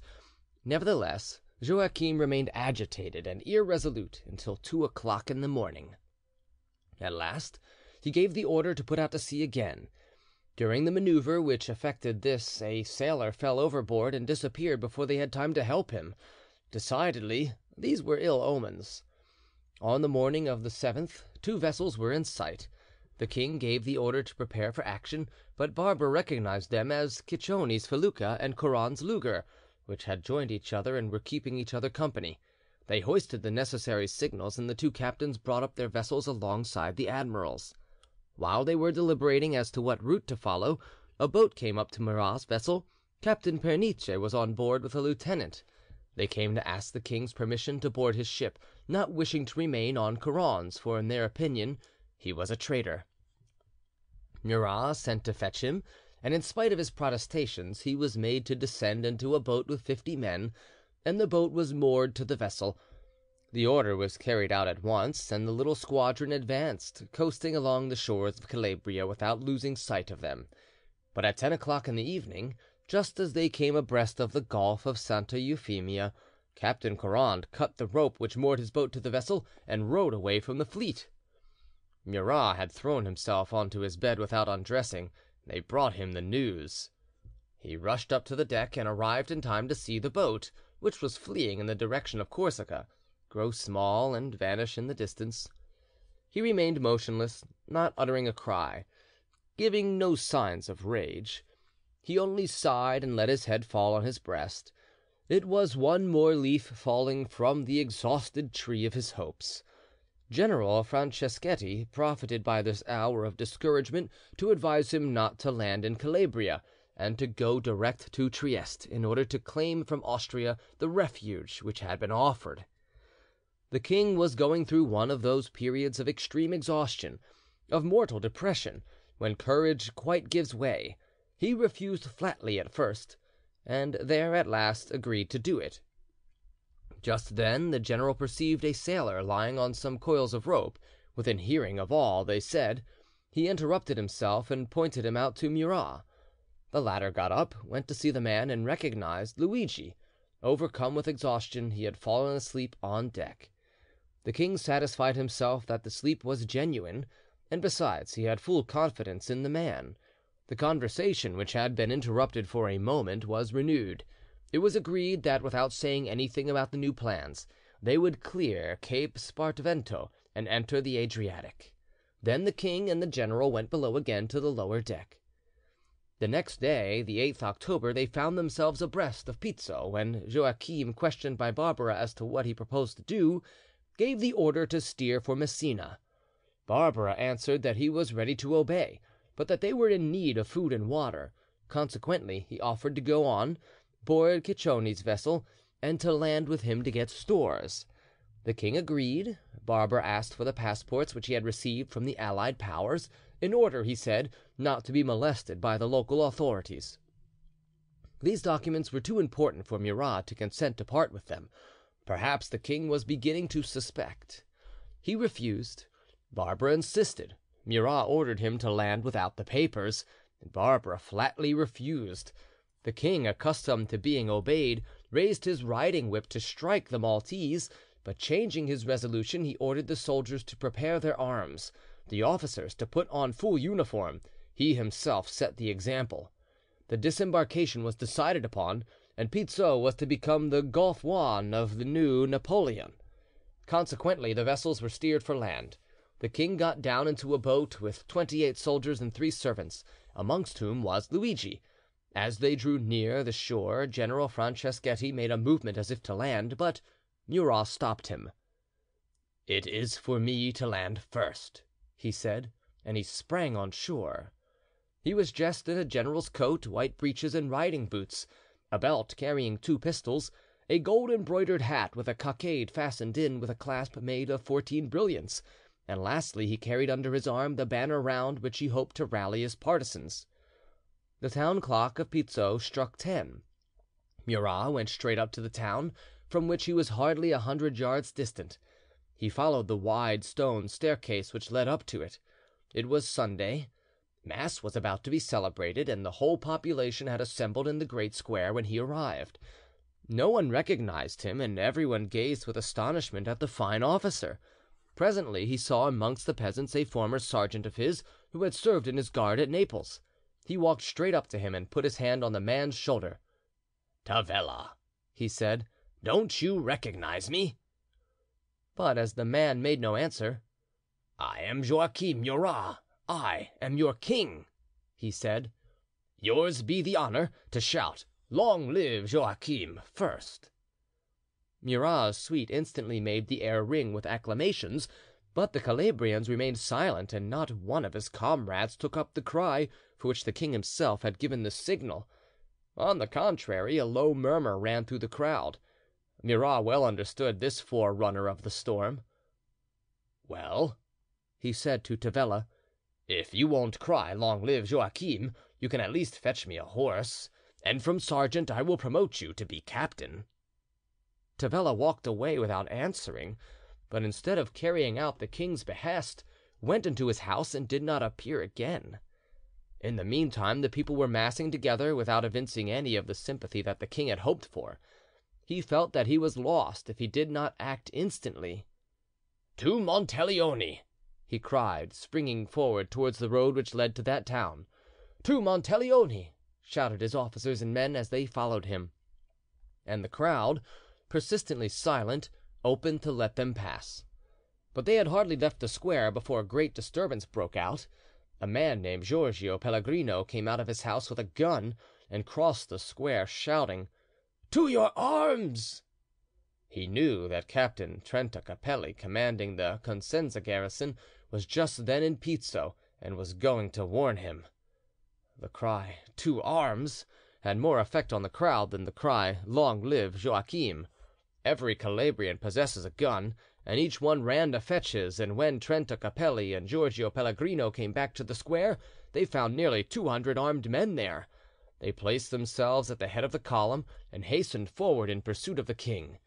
[SPEAKER 1] Nevertheless, Joachim remained agitated and irresolute until two o'clock in the morning. At last he gave the order to put out to sea again. During the manoeuvre which effected this a sailor fell overboard and disappeared before they had time to help him. Decidedly these were ill omens. On the morning of the 7th two vessels were in sight. The king gave the order to prepare for action, but Barbara recognized them as Cicconi's felucca and Coron's lugger, which had joined each other and were keeping each other company. They hoisted the necessary signals and the two captains brought up their vessels alongside the admiral's. While they were deliberating as to what route to follow, a boat came up to Murat's vessel. Captain Pernice was on board with a lieutenant. They came to ask the king's permission to board his ship, not wishing to remain on Coron's, for in their opinion he was a traitor. Murat sent to fetch him, and in spite of his protestations he was made to descend into a boat with fifty men, and the boat was moored to the vessel. The order was carried out at once, and the little squadron advanced, coasting along the shores of Calabria without losing sight of them. But at ten o'clock in the evening, just as they came abreast of the Gulf of Santa Euphemia, Captain Coron cut the rope which moored his boat to the vessel and rowed away from the fleet. Murat had thrown himself on to his bed without undressing; they brought him the news. He rushed up to the deck and arrived in time to see the boat, which was fleeing in the direction of Corsica, grow small and vanish in the distance. He remained motionless, not uttering a cry, giving no signs of rage. He only sighed and let his head fall on his breast. It was one more leaf falling from the exhausted tree of his hopes. General Franceschetti profited by this hour of discouragement to advise him not to land in Calabria, and to go direct to Trieste, in order to claim from Austria the refuge which had been offered. The king was going through one of those periods of extreme exhaustion, of mortal depression, when courage quite gives way. He refused flatly at first, and there at last agreed to do it. Just then the general perceived a sailor lying on some coils of rope, within hearing of all they said. He interrupted himself and pointed him out to Murat. The latter got up, went to see the man, and recognized Luidgi. Overcome with exhaustion, he had fallen asleep on deck. The king satisfied himself that the sleep was genuine, and besides he had full confidence in the man. The conversation, which had been interrupted for a moment, was renewed. It was agreed that without saying anything about the new plans, they would clear Cape Spartivento and enter the Adriatic. Then the king and the general went below again to the lower deck. The next day, the 8th October, they found themselves abreast of Pizzo, when Joachim, questioned by Barbara as to what he proposed to do, gave the order to steer for Messina. Barbara answered that he was ready to obey, but that they were in need of food and water; consequently he offered to go on, board Cicconi's vessel, and to land with him to get stores. The king agreed. Barbara asked for the passports which he had received from the allied powers, in order, he said, not to be molested by the local authorities. These documents were too important for Murat to consent to part with them. Perhaps the king was beginning to suspect. He refused. Barbara insisted. Murat ordered him to land without the papers, and Barbara flatly refused. The king, accustomed to being obeyed, raised his riding whip to strike the Maltese, but changing his resolution, he ordered the soldiers to prepare their arms, the officers to put on full uniform; he himself set the example. The disembarkation was decided upon, and Pizzo was to become the Golfe of the new Napoleon. Consequently the vessels were steered for land. The king got down into a boat with twenty eight soldiers and three servants, amongst whom was Luigi. As they drew near the shore General Franceschetti made a movement as if to land, but Murat stopped him. "It is for me to land first," he said, and he sprang on shore. He was dressed in a general's coat, white breeches, and riding boots, a belt carrying two pistols, a gold embroidered hat with a cockade fastened in with a clasp made of fourteen brilliants, and lastly he carried under his arm the banner round which he hoped to rally his partisans. The town clock of Pizzo struck ten. Murat went straight up to the town, from which he was hardly a hundred yards distant. He followed the wide stone staircase which led up to it. It was Sunday. Mass was about to be celebrated, and the whole population had assembled in the great square when he arrived. No one recognized him, and everyone gazed with astonishment at the fine officer. Presently he saw amongst the peasants a former sergeant of his, who had served in his guard at Naples. He walked straight up to him and put his hand on the man's shoulder. "Tavella," he said, "don't you recognize me?" But as the man made no answer, "I am Joachim Murat, I am your king," he said. "Yours be the honor to shout 'Long live Joachim' first." Murat's suite instantly made the air ring with acclamations. But the Calabrians remained silent, and not one of his comrades took up the cry for which the king himself had given the signal. On the contrary, a low murmur ran through the crowd. Murat well understood this forerunner of the storm. "Well," he said to Tavella, "if you won't cry 'Long live Joachim,' you can at least fetch me a horse, and from sergeant I will promote you to be captain." Tavella walked away without answering but instead of carrying out the king's behest, went into his house and did not appear again. In the meantime the people were massing together without evincing any of the sympathy that the king had hoped for. He felt that he was lost if he did not act instantly. "To Monteleone!" he cried, springing forward towards the road which led to that town. "To Monteleone!" shouted his officers and men as they followed him. And the crowd, persistently silent, opened to let them pass. But they had hardly left the square before a great disturbance broke out. A man named Giorgio Pellegrino came out of his house with a gun and crossed the square, shouting, "To your arms!" He knew that Captain Trenta Capelli, commanding the Cosenza garrison, was just then in Pizzo and was going to warn him. The cry "To arms!" had more effect on the crowd than the cry "Long live Joachim!" Every Calabrian possesses a gun, and each one ran to fetch his, and when Trenta Capelli and Giorgio Pellegrino came back to the square, they found nearly two hundred armed men there. They placed themselves at the head of the column and hastened forward in pursuit of the king.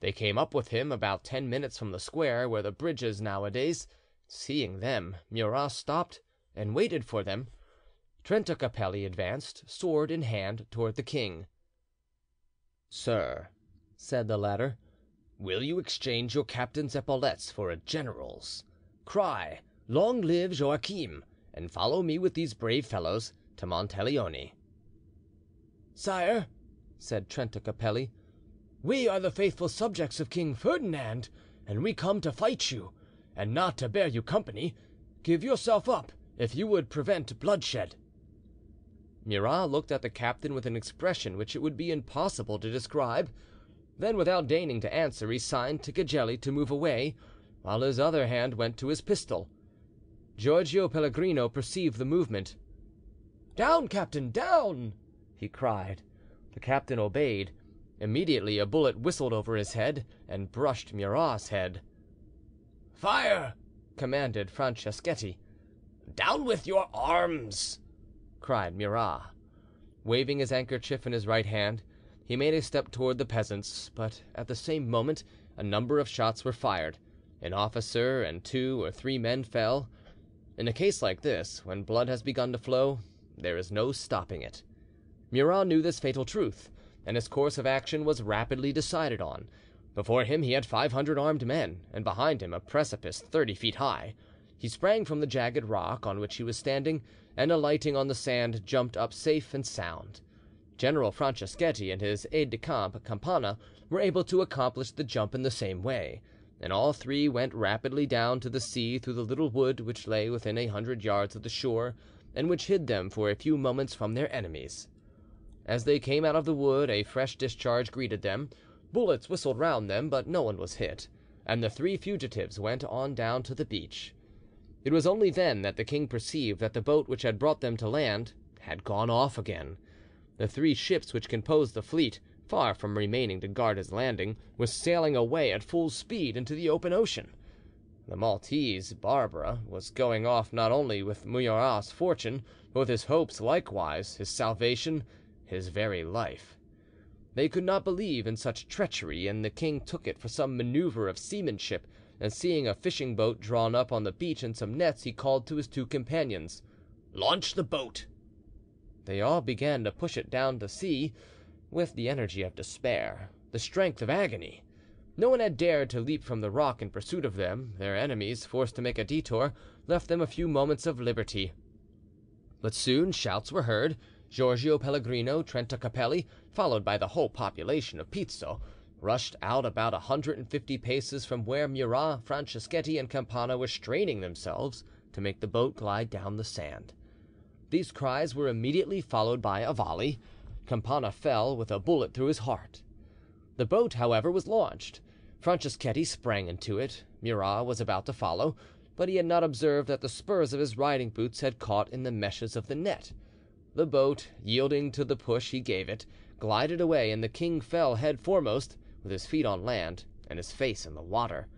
[SPEAKER 1] They came up with him about ten minutes from the square, where the bridge is nowadays. Seeing them, Murat stopped and waited for them. Trenta Capelli advanced, sword in hand, toward the king. "Sir," said the latter, "will you exchange your captain's epaulettes for a general's? Cry 'Long live Joachim!' and follow me with these brave fellows to Monteleone." "Sire," said Trenta Capelli,
[SPEAKER 2] We are the faithful subjects of King Ferdinand, and we come to fight you, and not to bear you company. Give yourself up, if you would prevent bloodshed." Murat looked at the captain with an expression which it would be impossible to describe; then, without deigning to answer, he signed to Capelli to move away, while his other hand went to his pistol. Giorgio Pellegrino perceived the movement. "Down, captain, down!" he cried. The captain obeyed. Immediately a bullet whistled over his head and brushed Murat's head. "Fire!" commanded Franceschetti. "Down with your arms!" cried Murat. Waving his handkerchief in his right hand, he made a step toward the peasants, but at the same moment a number of shots were fired, an officer and two or three men fell. In a case like this, when blood has begun to flow, there is no stopping it. Murat knew this fatal truth, and his course of action was rapidly decided on. Before him he had five hundred armed men, and behind him a precipice thirty feet high. He sprang from the jagged rock on which he was standing, and alighting on the sand, jumped up safe and sound. General Franceschetti and his aide de camp Campana were able to accomplish the jump in the same way, and all three went rapidly down to the sea through the little wood which lay within a hundred yards of the shore, and which hid them for a few moments from their enemies. As they came out of the wood a fresh discharge greeted them, bullets whistled round them, but no one was hit, and the three fugitives went on down to the beach. It was only then that the king perceived that the boat which had brought them to land had gone off again. The three ships which composed the fleet, far from remaining to guard his landing, were sailing away at full speed into the open ocean. The Maltese Barbara was going off not only with Murat's fortune, but with his hopes likewise, his salvation, his very life. They could not believe in such treachery, and the king took it for some manoeuvre of seamanship and seeing a fishing boat drawn up on the beach and some nets, he called to his two companions, "Launch the boat." They all began to push it down to sea, with the energy of despair, the strength of agony. No one had dared to leap from the rock in pursuit of them; their enemies, forced to make a detour, left them a few moments of liberty. But soon shouts were heard. Giorgio Pellegrino, Trenta Capelli, followed by the whole population of Pizzo rushed out about a hundred and fifty paces from where Murat, Franceschetti, and Campana were straining themselves to make the boat glide down the sand. These cries were immediately followed by a volley. Campana fell with a bullet through his heart. The boat, however, was launched. Franceschetti sprang into it. Murat was about to follow, but he had not observed that the spurs of his riding boots had caught in the meshes of the net. The boat, yielding to the push he gave it, glided away, and the king fell head foremost, with his feet on land and his face in the water.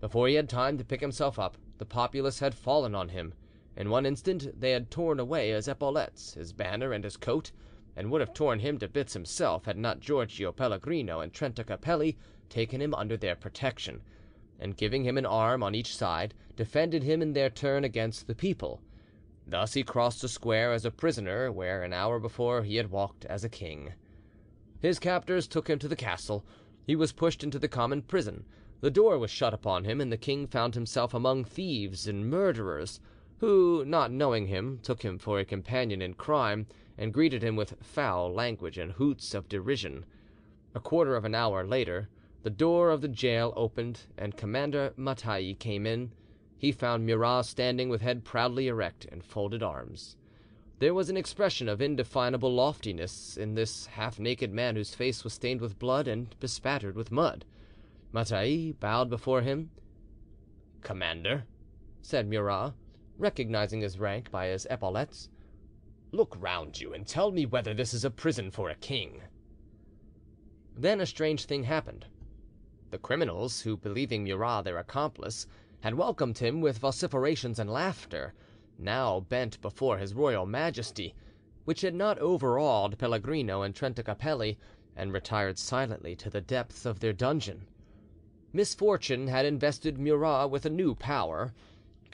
[SPEAKER 2] Before he had time to pick himself up, the populace had fallen on him. In one instant they had torn away his epaulettes, his banner, and his coat, and would have torn him to bits himself had not Giorgio Pellegrino and Trenta Capelli taken him under their protection, and giving him an arm on each side, defended him in their turn against the people. Thus he crossed the square as a prisoner where an hour before he had walked as a king. His captors took him to the castle, he was pushed into the common prison. The door was shut upon him, and the king found himself among thieves and murderers, who, not knowing him, took him for a companion in crime, and greeted him with foul language and hoots of derision. A quarter of an hour later, the door of the jail opened, and Commander Mattei came in. He found Murat standing with head proudly erect and folded arms. There was an expression of indefinable loftiness in this half naked man whose face was stained with blood and bespattered with mud. Mattei bowed before him. "Commander," said Murat, recognizing his rank by his epaulettes, "look round you and tell me whether this is a prison for a king." Then a strange thing happened. The criminals, who, believing Murat their accomplice, had welcomed him with vociferations and laughter, now bent before his royal majesty, which had not overawed Pellegrino and Trentacapelli, and retired silently to the depths of their dungeon. Misfortune had invested Murat with a new power.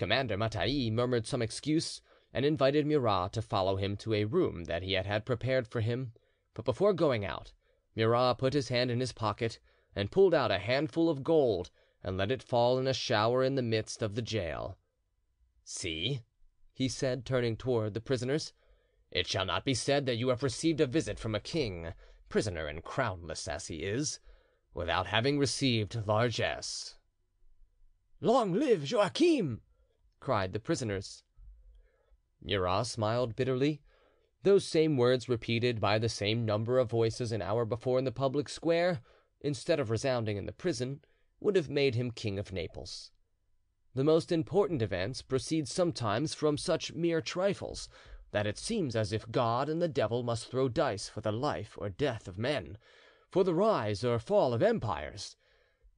[SPEAKER 2] Commander Mattei murmured some excuse, and invited Murat to follow him to a room that he had had prepared for him; but before going out, Murat put his hand in his pocket, and pulled out a handful of gold, and let it fall in a shower in the midst of the jail. "See!" he said, turning toward the prisoners. "It shall not be said that you have received a visit from a king, prisoner and crownless as he is.
[SPEAKER 1] without having received largesse."
[SPEAKER 2] "Long live Joachim!" Cried the prisoners.
[SPEAKER 1] Murat smiled bitterly. Those same words repeated by the same number of voices an hour before in the public square, instead of resounding in the prison, would have made him king of Naples. The most important events proceed sometimes from such mere trifles, that it seems as if God and the devil must throw dice for the life or death of men, for the rise or fall of empires.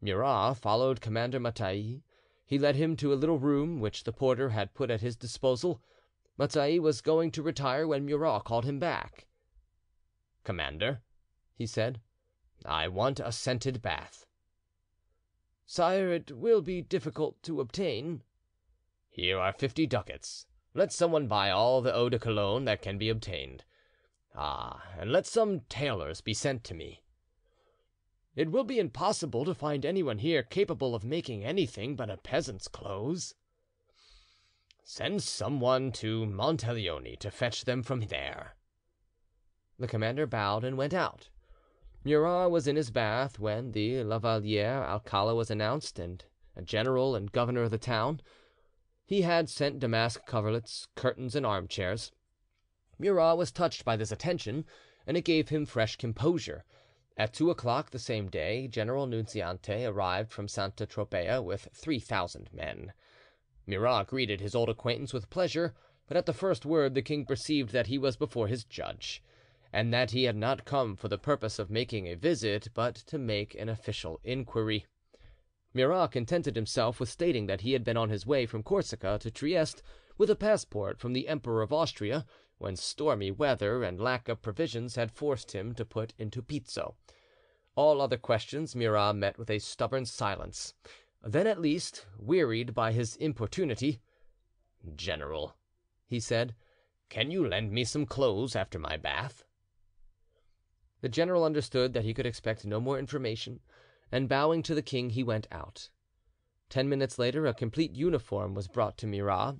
[SPEAKER 1] Murat followed Commander Mattei. He led him to a little room which the porter had put at his disposal. Mattei was going to retire when Murat called him back. "Commander," he said, "I want a scented bath."
[SPEAKER 2] "Sire, it will be difficult to obtain."
[SPEAKER 1] "Here are fifty ducats. Let someone buy all the eau de Cologne that can be obtained. Ah, and let some tailors be sent to me."
[SPEAKER 2] "It will be impossible to find anyone here capable of making anything but a peasant's clothes."
[SPEAKER 1] "Send some one to Monteleone to fetch them from there." The commander bowed and went out. Murat was in his bath when the Chevalier Alcala was announced, and a general and governor of the town. He had sent damask coverlets, curtains, and armchairs. Murat was touched by this attention, and it gave him fresh composure. At two o'clock the same day, General Nunziante arrived from Santa Tropea with three thousand men. Murat greeted his old acquaintance with pleasure, but at the first word the king perceived that he was before his judge, and that he had not come for the purpose of making a visit, but to make an official inquiry. Murat contented himself with stating that he had been on his way from Corsica to Trieste with a passport from the Emperor of Austria, when stormy weather and lack of provisions had forced him to put into Pizzo. All other questions Murat met with a stubborn silence. Then at least, wearied by his importunity, "General," he said, "can you lend me some clothes after my bath?" The general understood that he could expect no more information, and bowing to the king he went out. Ten minutes later a complete uniform was brought to Murat.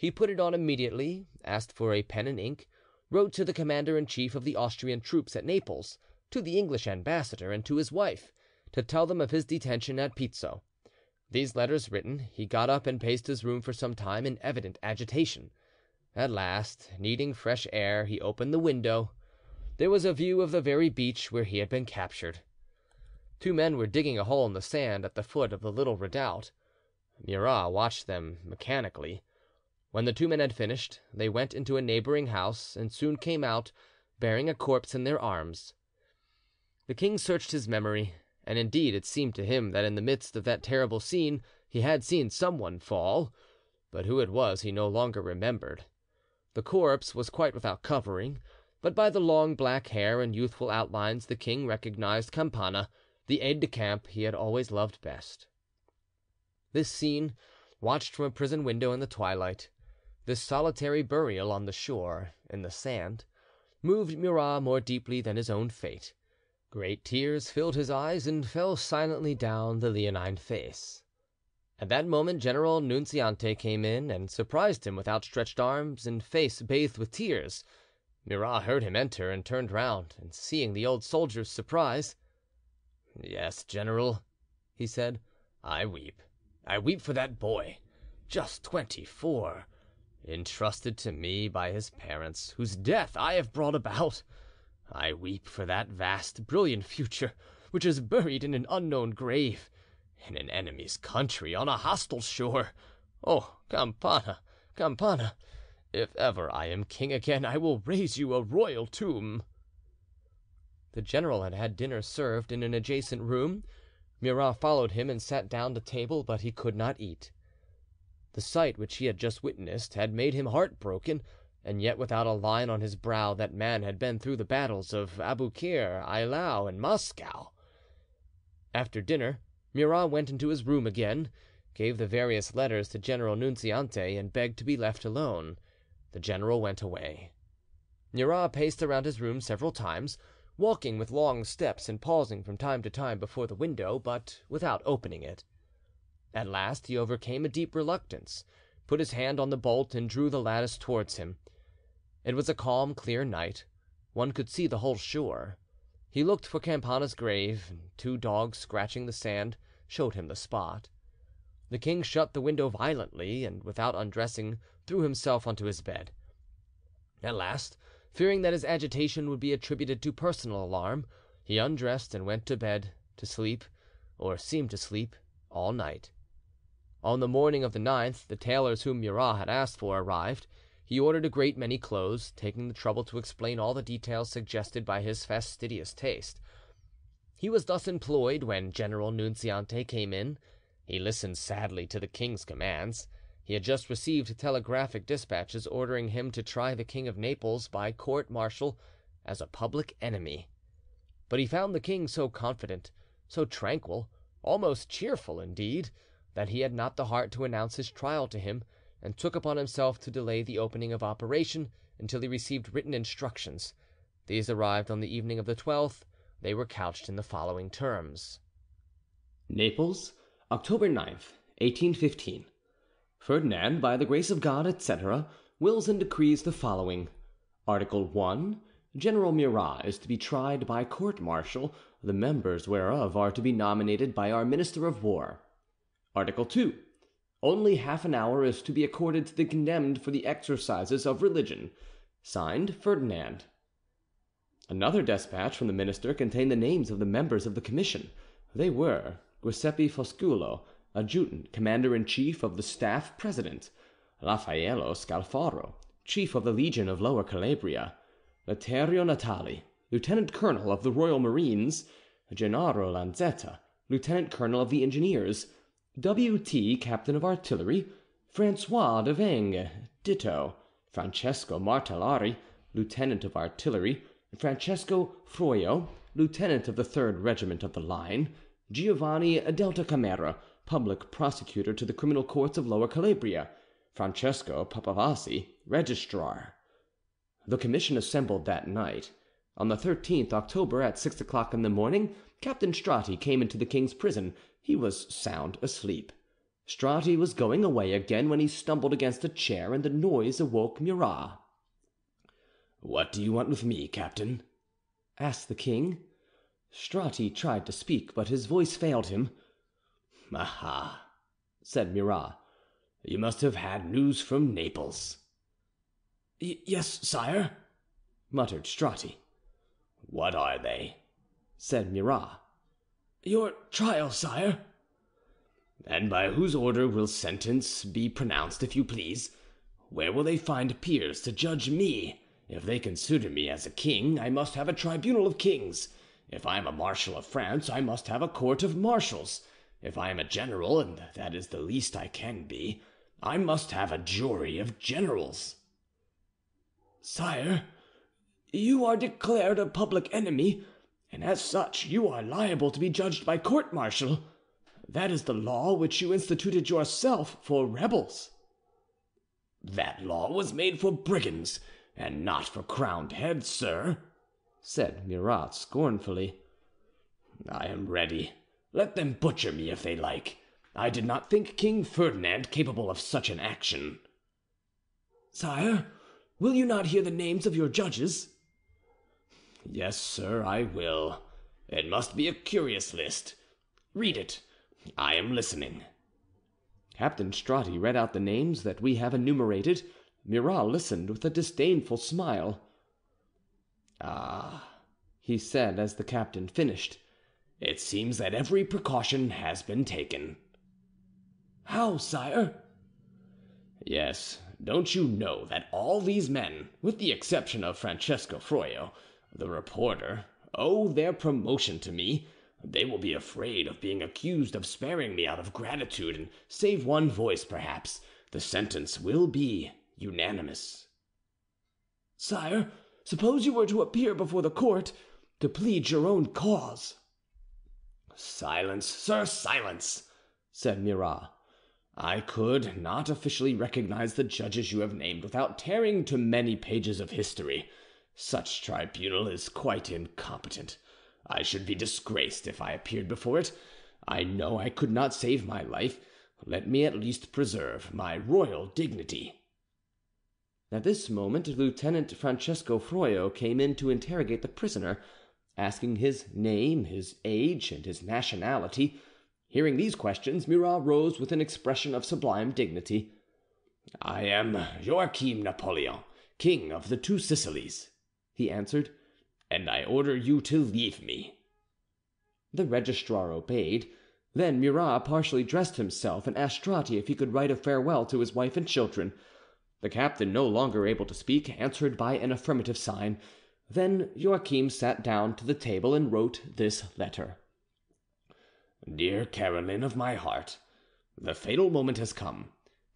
[SPEAKER 1] He put it on immediately, asked for a pen and ink, wrote to the commander in chief of the Austrian troops at Naples, to the English ambassador, and to his wife, to tell them of his detention at Pizzo. These letters written, he got up and paced his room for some time in evident agitation. At last, needing fresh air, he opened the window. There was a view of the very beach where he had been captured. Two men were digging a hole in the sand at the foot of the little redoubt. Murat watched them mechanically. When the two men had finished, they went into a neighbouring house, and soon came out, bearing a corpse in their arms. The king searched his memory and indeed it seemed to him that in the midst of that terrible scene he had seen someone fall, but who it was he no longer remembered. The corpse was quite without covering, but by the long black hair and youthful outlines the king recognized Campana, the aide de camp he had always loved best. This scene, watched from a prison window in the twilight, this solitary burial on the shore, in the sand, moved Murat more deeply than his own fate. Great tears filled his eyes and fell silently down the leonine face. At that moment General Nunziante came in and surprised him with outstretched arms and face bathed with tears. Murat heard him enter and turned round, and seeing the old soldier's surprise, "Yes, general," he said, "I weep. I weep for that boy, just twenty four, entrusted to me by his parents, whose death I have brought about. I weep for that vast, brilliant future which is buried in an unknown grave, in an enemy's country, on a hostile shore. Oh, Campana, Campana, if ever I am king again, I will raise you a royal tomb." The general had had dinner served in an adjacent room. Murat followed him and sat down to table, but he could not eat. The sight which he had just witnessed had made him heartbroken and yet without a line on his brow that man had been through the battles of Aboukir, Eylau, and Moscow. After dinner, Murat went into his room again, gave the various letters to General Nunziante, and begged to be left alone. The general went away. Murat paced around his room several times, walking with long steps and pausing from time to time before the window, but without opening it. At last he overcame a deep reluctance, put his hand on the bolt, and drew the lattice towards him. It was a calm, clear night; one could see the whole shore. He looked for Campana's grave, and two dogs scratching the sand showed him the spot. The king shut the window violently, and without undressing threw himself onto his bed. At last, fearing that his agitation would be attributed to personal alarm, he undressed and went to bed, to sleep, or seem to sleep, all night. On the morning of the 9th the tailors whom Murat had asked for arrived. He ordered a great many clothes, taking the trouble to explain all the details suggested by his fastidious taste. He was thus employed when General Nunziante came in. He listened sadly to the king's commands. He had just received telegraphic despatches ordering him to try the King of Naples by court martial as a public enemy. But he found the king so confident, so tranquil, almost cheerful, indeed, that he had not the heart to announce his trial to him, and took upon himself to delay the opening of operation until he received written instructions. These arrived on the evening of the 12th. They were couched in the following terms:
[SPEAKER 2] Naples, October 9th, 1815. Ferdinand, by the grace of God, etc., wills and decrees the following: Article 1. General Murat is to be tried by court martial, the members whereof are to be nominated by our Minister of War. Article 2. Only half an hour is to be accorded to the condemned for the exercises of religion. Signed, Ferdinand. Another despatch from the minister contained the names of the members of the commission. They were Giuseppe Fosculo, adjutant commander in chief of the staff president; Raffaello Scalfaro, chief of the Legion of Lower Calabria; Laterio Natali, lieutenant colonel of the Royal Marines; Gennaro Lanzetta, lieutenant colonel of the Engineers. W. T., captain of artillery; Francois de Venge, ditto; Francesco Martellari, lieutenant of artillery; Francesco Froio, lieutenant of the third regiment of the line; Giovanni Deltacamera, public prosecutor to the criminal courts of Lower Calabria; Francesco Papavassi, registrar. The commission assembled that night. On the 13th October, at six o'clock in the morning, Captain Stratti came into the king's prison. He was sound asleep. Stratti was going away again when he stumbled against a chair, and the noise awoke Murat. "What do you want with me, captain?" asked the king. Stratti tried to speak, but his voice failed him. "Aha!" said Murat, "you must have had news from Naples." "Yes, sire," muttered Stratti. "What are they?" said Murat. "Your trial, sire." "And by whose order will sentence be pronounced, if you please? Where will they find peers to judge me? If they consider me as a king, I must have a tribunal of kings; if I am a marshal of France, I must have a court of marshals; if I am a general, and that is the least I can be, I must have a jury of generals." "Sire, you are declared a public enemy and as such you are liable to be judged by court martial. That is the law which you instituted yourself for rebels." "That law was made for brigands, and not for crowned heads, sir," said Murat scornfully. "I am ready; let them butcher me if they like. I did not think King Ferdinand capable of such an action." "Sire, will you not hear the names of your judges?" "Yes, sir, I will. It must be a curious list. Read it; I am listening." Captain Stratti read out the names that we have enumerated. Murat listened with a disdainful smile. "Ah," he said, as the captain finished, "it seems that every precaution has been taken." "How, sire?" "Yes, don't you know that all these men, with the exception of Francesco Froio the reporter, owe their promotion to me. They will be afraid of being accused of sparing me out of gratitude, and save one voice, perhaps, the sentence will be unanimous." "Sire, suppose you were to appear before the court to plead your own cause?" "Silence, sir, silence!" said Murat. "I could not officially recognise the judges you have named without tearing to many pages of history. Such tribunal is quite incompetent. I should be disgraced if I appeared before it. I know I could not save my life; let me at least preserve my royal dignity." At this moment Lieutenant Francesco Froio came in to interrogate the prisoner. asking his name, his age, and his nationality. Hearing these questions, Murat rose with an expression of sublime dignity.
[SPEAKER 3] "I am Joachim Napoleon, King of the Two Sicilies," he answered, "and I order you to leave me."
[SPEAKER 2] The registrar obeyed. Then Murat partially dressed himself, and asked Stratti if he could write a farewell to his wife and children. The captain, no longer able to speak, answered by an affirmative sign. Then Joachim sat down to the table and wrote this letter:
[SPEAKER 3] "Dear Caroline of my heart, the fatal moment has come.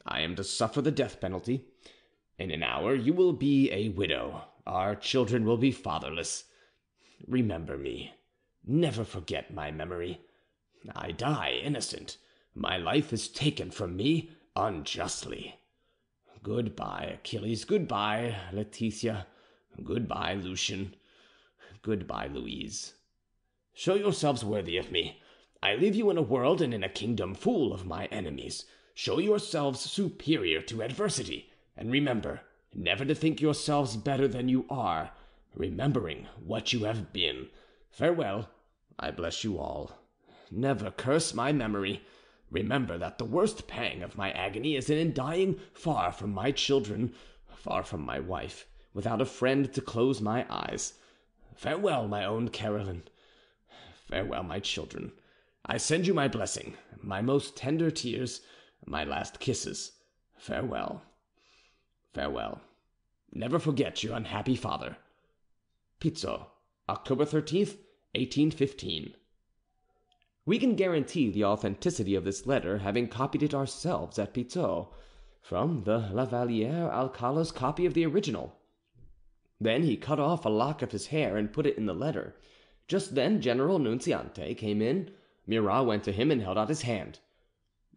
[SPEAKER 3] I am to suffer the death penalty. In an hour you will be a widow, our children will be fatherless. Remember me, never forget my memory. I die innocent, my life is taken from me unjustly. Good bye, Achilles, good bye, Laetitia, good bye, Lucien, good bye, Louise. Show yourselves worthy of me. I leave you in a world and in a kingdom full of my enemies. Show yourselves superior to adversity, and remember never to think yourselves better than you are, remembering what you have been. Farewell. I bless you all. Never curse my memory. Remember that the worst pang of my agony is in dying far from my children, far from my wife, without a friend to close my eyes. Farewell, my own Caroline. Farewell, my children. I send you my blessing, my most tender tears, my last kisses. Farewell, farewell. Never forget your unhappy father. Pizzo, October 13th, 1815. We can guarantee the authenticity of this letter, having copied it ourselves at Pizzo, from the Chevalier Alcala's copy of the original. Then he cut off a lock of his hair and put it in the letter. Just then General Nunziante came in. Murat went to him and held out his hand.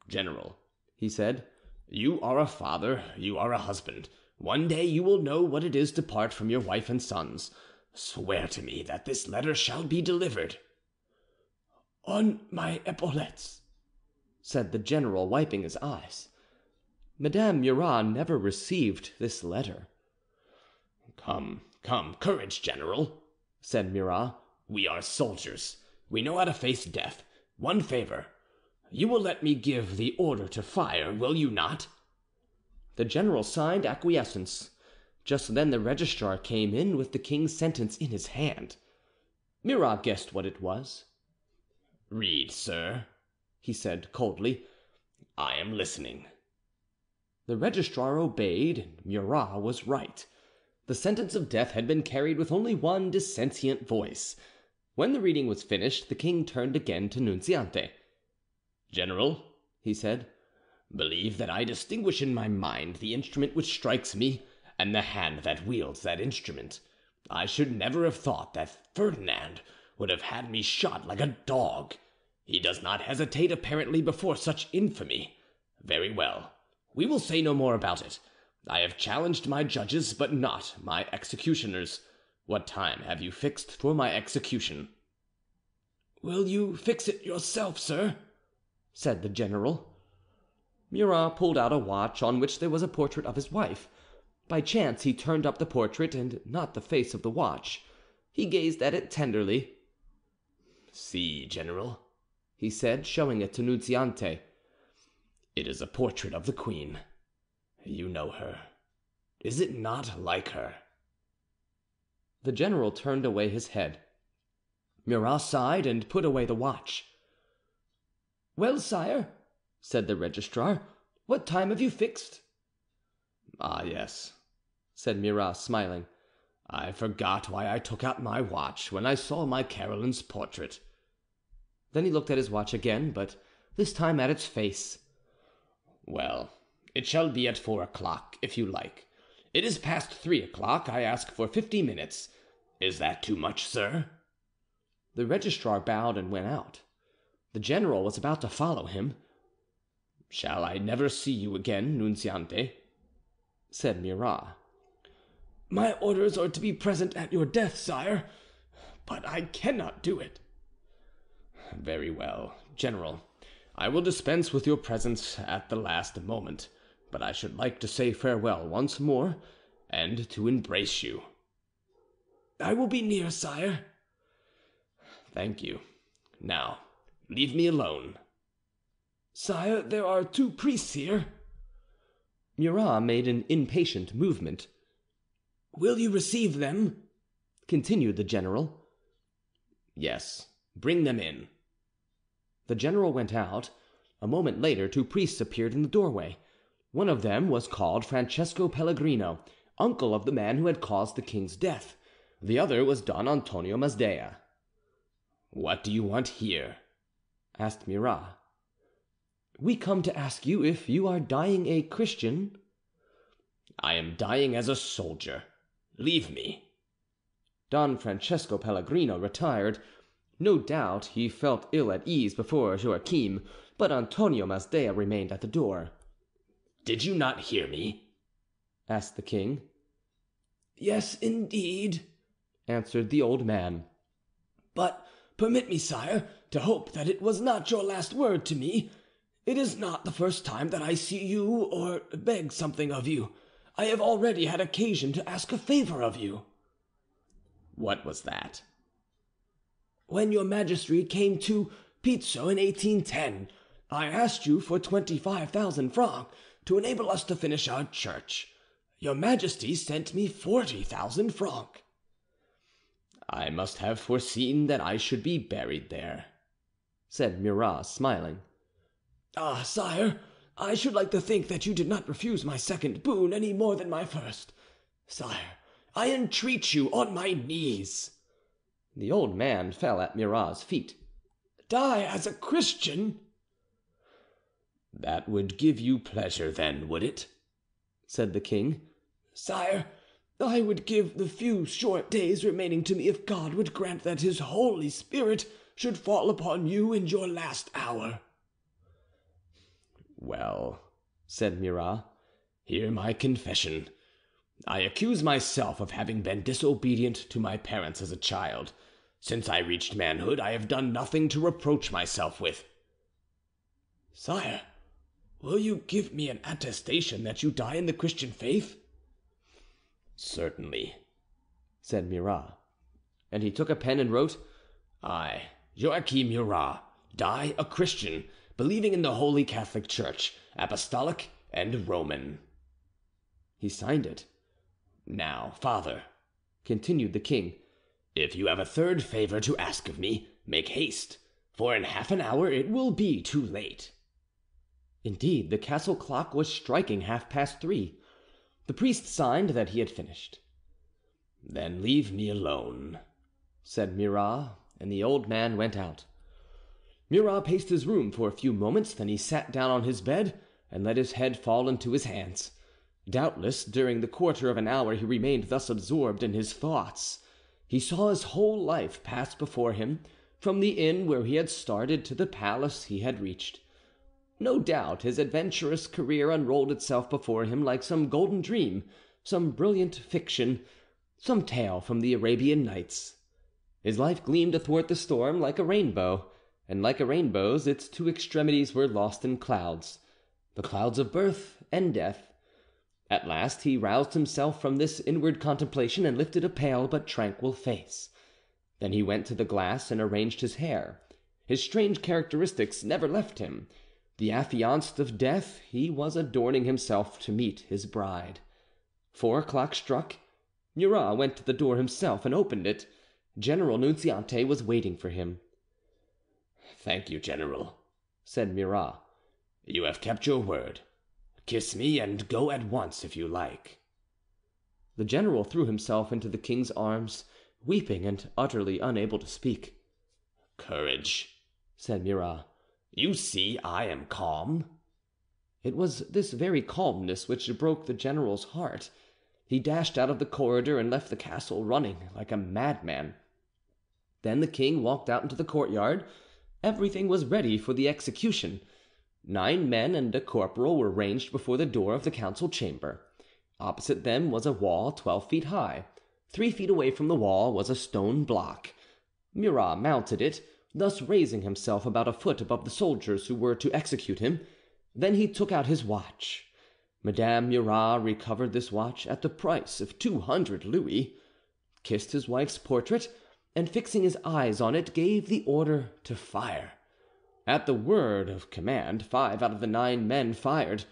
[SPEAKER 3] "General," he said, "you are a father, you are a husband. One day you will know what it is to part from your wife and sons. Swear to me that this letter shall be delivered." "On my epaulettes," said the general, wiping his eyes. Madame Murat never received this letter. "Come, come, courage, general," said Murat. "We are soldiers, we know how to face death. One favour: you will let me give the order to fire, will you not?" The general signed acquiescence. Just then the registrar came in with the king's sentence in his hand. Murat guessed what it was. "Read, sir," he said coldly. "I am listening." The registrar obeyed, and Murat was right. The sentence of death had been carried with only one dissentient voice. When the reading was finished, the king turned again to Nunziante. "General," he said, "believe that I distinguish in my mind the instrument which strikes me and the hand that wields that instrument. I should never have thought that Ferdinand would have had me shot like a dog. He does not hesitate apparently before such infamy. Very well, we will say no more about it. I have challenged my judges, but not my executioners. What time have you fixed for my execution?" "Will you fix it yourself, sir?" Said the general. Murat pulled out a watch on which there was a portrait of his wife. By chance he turned up the portrait, and not the face of the watch. He gazed at it tenderly. "See, general," he said, showing it to Nunziante. "It is a portrait of the queen. You know her. Is it not like her?" The general turned away his head. Murat sighed and put away the watch. "Well, sire," said the registrar, "what time have you fixed?" "Ah, yes," said Murat, smiling. "I forgot why I took out my watch when I saw my Caroline's portrait." Then he looked at his watch again, but this time at its face. "Well, it shall be at four o'clock, if you like. It is past three o'clock. I ask for fifty minutes. Is that too much, sir?" The registrar bowed and went out. The general was about to follow him. "Shall I never see you again, Nunziante?" said Murat. "My orders are to be present at your death, sire, but I cannot do it." "Very well, general. I will dispense with your presence at the last moment, but I should like to say farewell once more, and to embrace you." "I will be near, sire." Thank you. Now, leave me alone."
[SPEAKER 2] "Sire, there are two priests here."
[SPEAKER 1] Murat made an impatient movement.
[SPEAKER 2] "Will you receive them?" continued the general.
[SPEAKER 3] "Yes, bring them in."
[SPEAKER 1] The general went out. A moment later two priests appeared in the doorway. One of them was called Francesco Pellegrino, uncle of the man who had caused the king's death; the other was Don Antonio Masdea.
[SPEAKER 3] "What do you want here?"
[SPEAKER 1] Asked Murat. "We come to ask you if you are dying a Christian."
[SPEAKER 3] "I am dying as a soldier. Leave me."
[SPEAKER 1] Don Francesco Pellegrino retired. No doubt he felt ill at ease before Joachim, but Antonio Masdea remained at the door.
[SPEAKER 3] "Did you not hear me?"
[SPEAKER 1] asked the king.
[SPEAKER 2] "Yes, indeed,"
[SPEAKER 1] answered the old man.
[SPEAKER 2] "But permit me, sire, to hope that it was not your last word to me. It is not the first time that I see you or beg something of you. I have already had occasion to ask a favour of you."
[SPEAKER 3] "What was that?"
[SPEAKER 2] "When your Majesty came to Pizzo in 1810, I asked you for twenty five thousand francs to enable us to finish our church. Your Majesty sent me forty thousand francs."
[SPEAKER 3] "I must have foreseen that I should be buried there,"
[SPEAKER 1] said Murat, smiling.
[SPEAKER 2] "Ah, sire, I should like to think that you did not refuse my second boon any more than my first. Sire, I entreat you on my knees."
[SPEAKER 1] The old man fell at Murat's feet.
[SPEAKER 2] "Die as a Christian!"
[SPEAKER 3] "That would give you pleasure, then, would it?"
[SPEAKER 1] said the king.
[SPEAKER 2] "Sire, I would give the few short days remaining to me if God would grant that His Holy Spirit should fall upon you in your last hour."
[SPEAKER 3] "Well," said Murat, "hear my confession. I accuse myself of having been disobedient to my parents as a child. Since I reached manhood I have done nothing to reproach myself with."
[SPEAKER 2] "Sire, will you give me an attestation that you die in the Christian faith?"
[SPEAKER 3] "Certainly,"
[SPEAKER 1] said Murat. And he took a pen and wrote,
[SPEAKER 3] "I, Joachim Murat, die a Christian, believing in the Holy Catholic Church, Apostolic and Roman."
[SPEAKER 1] He signed it.
[SPEAKER 3] "Now, father,"
[SPEAKER 1] continued the king,
[SPEAKER 3] "if you have a third favour to ask of me, make haste, for in half an hour it will be too late."
[SPEAKER 1] Indeed, the castle clock was striking half past three. The priest signed that he had finished.
[SPEAKER 3] "Then leave me alone,"
[SPEAKER 1] said Murat, and the old man went out. Murat paced his room for a few moments, then he sat down on his bed and let his head fall into his hands. Doubtless, during the quarter of an hour he remained thus absorbed in his thoughts, he saw his whole life pass before him, from the inn where he had started to the palace he had reached. No doubt his adventurous career unrolled itself before him like some golden dream, some brilliant fiction, some tale from the Arabian Nights. His life gleamed athwart the storm like a rainbow, and like a rainbow's its two extremities were lost in clouds, the clouds of birth and death. At last he roused himself from this inward contemplation and lifted a pale but tranquil face. Then he went to the glass and arranged his hair. His strange characteristics never left him. The affianced of death, he was adorning himself to meet his bride. Four o'clock struck. Murat went to the door himself and opened it. General Nunziante was waiting for him.
[SPEAKER 3] "Thank you, general,"
[SPEAKER 1] said Murat.
[SPEAKER 3] "You have kept your word. Kiss me, and go at once if you like."
[SPEAKER 1] The general threw himself into the king's arms, weeping and utterly unable to speak.
[SPEAKER 3] "Courage,"
[SPEAKER 1] said Murat.
[SPEAKER 3] "You see I am calm."
[SPEAKER 1] It was this very calmness which broke the general's heart. He dashed out of the corridor and left the castle running like a madman. Then the king walked out into the courtyard. Everything was ready for the execution. Nine men and a corporal were ranged before the door of the council chamber. Opposite them was a wall twelve feet high. Three feet away from the wall was a stone block. Murat mounted it, thus raising himself about a foot above the soldiers who were to execute him. Then he took out his watch. Madame Murat recovered this watch at the price of two hundred louis, kissed his wife's portrait,
[SPEAKER 3] and fixing his eyes on it, gave the order to fire. At the word of command five out of the nine men fired.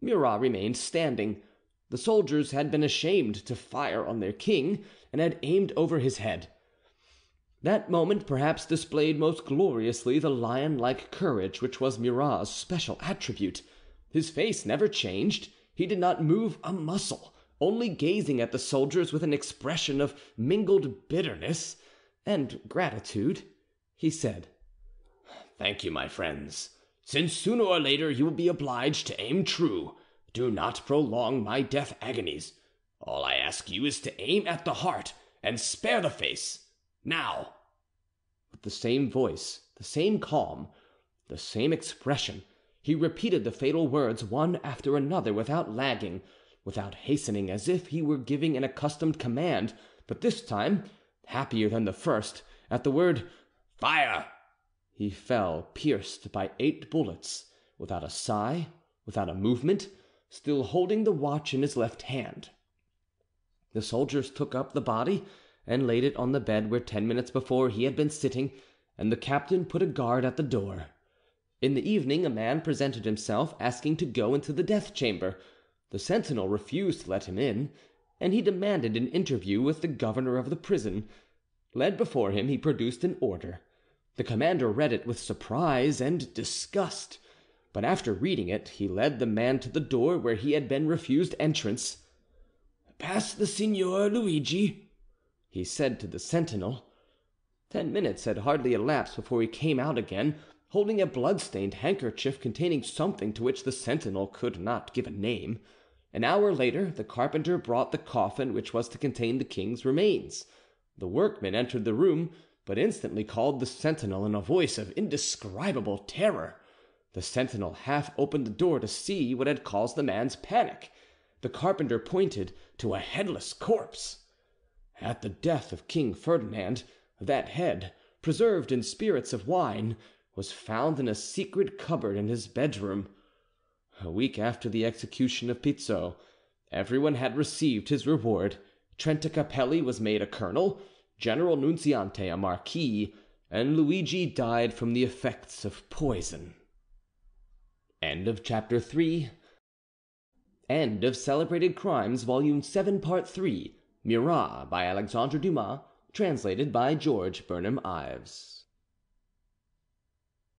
[SPEAKER 3] Murat remained standing. The soldiers had been ashamed to fire on their king, and had aimed over his head. That moment perhaps displayed most gloriously the lion like courage which was Murat's special attribute. His face never changed, he did not move a muscle, only gazing at the soldiers with an expression of mingled bitterness and gratitude, he said: "Thank you, my friends. Since sooner or later you will be obliged to aim true, do not prolong my death agonies. All I ask you is to aim at the heart and spare the face. Now!" With the same voice, the same calm, the same expression, he repeated the fatal words one after another without lagging, without hastening, as if he were giving an accustomed command; but this time, happier than the first, at the word "Fire!" he fell pierced by eight bullets, without a sigh, without a movement, still holding the watch in his left hand. The soldiers took up the body and laid it on the bed where ten minutes before he had been sitting, and the captain put a guard at the door. In the evening a man presented himself, asking to go into the death chamber. The sentinel refused to let him in, and he demanded an interview with the governor of the prison. Led before him, he produced an order. The commander read it with surprise and disgust, but after reading it, he led the man to the door where he had been refused entrance. "Pass the Signor Luigi," he said to the sentinel. Ten minutes had hardly elapsed before he came out again, holding a blood stained handkerchief containing something to which the sentinel could not give a name. An hour later the carpenter brought the coffin which was to contain the king's remains. The workman entered the room, but instantly called the sentinel in a voice of indescribable terror. The sentinel half opened the door to see what had caused the man's panic. The carpenter pointed to a headless corpse. At the death of King Ferdinand, that head, preserved in spirits of wine, was found in a secret cupboard in his bedroom. A week after the execution of Pizzo, everyone had received his reward. Trenta Capelli was made a colonel, General Nunziante a marquis, and Luigi died from the effects of poison. End of Chapter 3 End of Celebrated Crimes, Volume 7, Part 3 Murat by Alexandre Dumas, translated by George Burnham Ives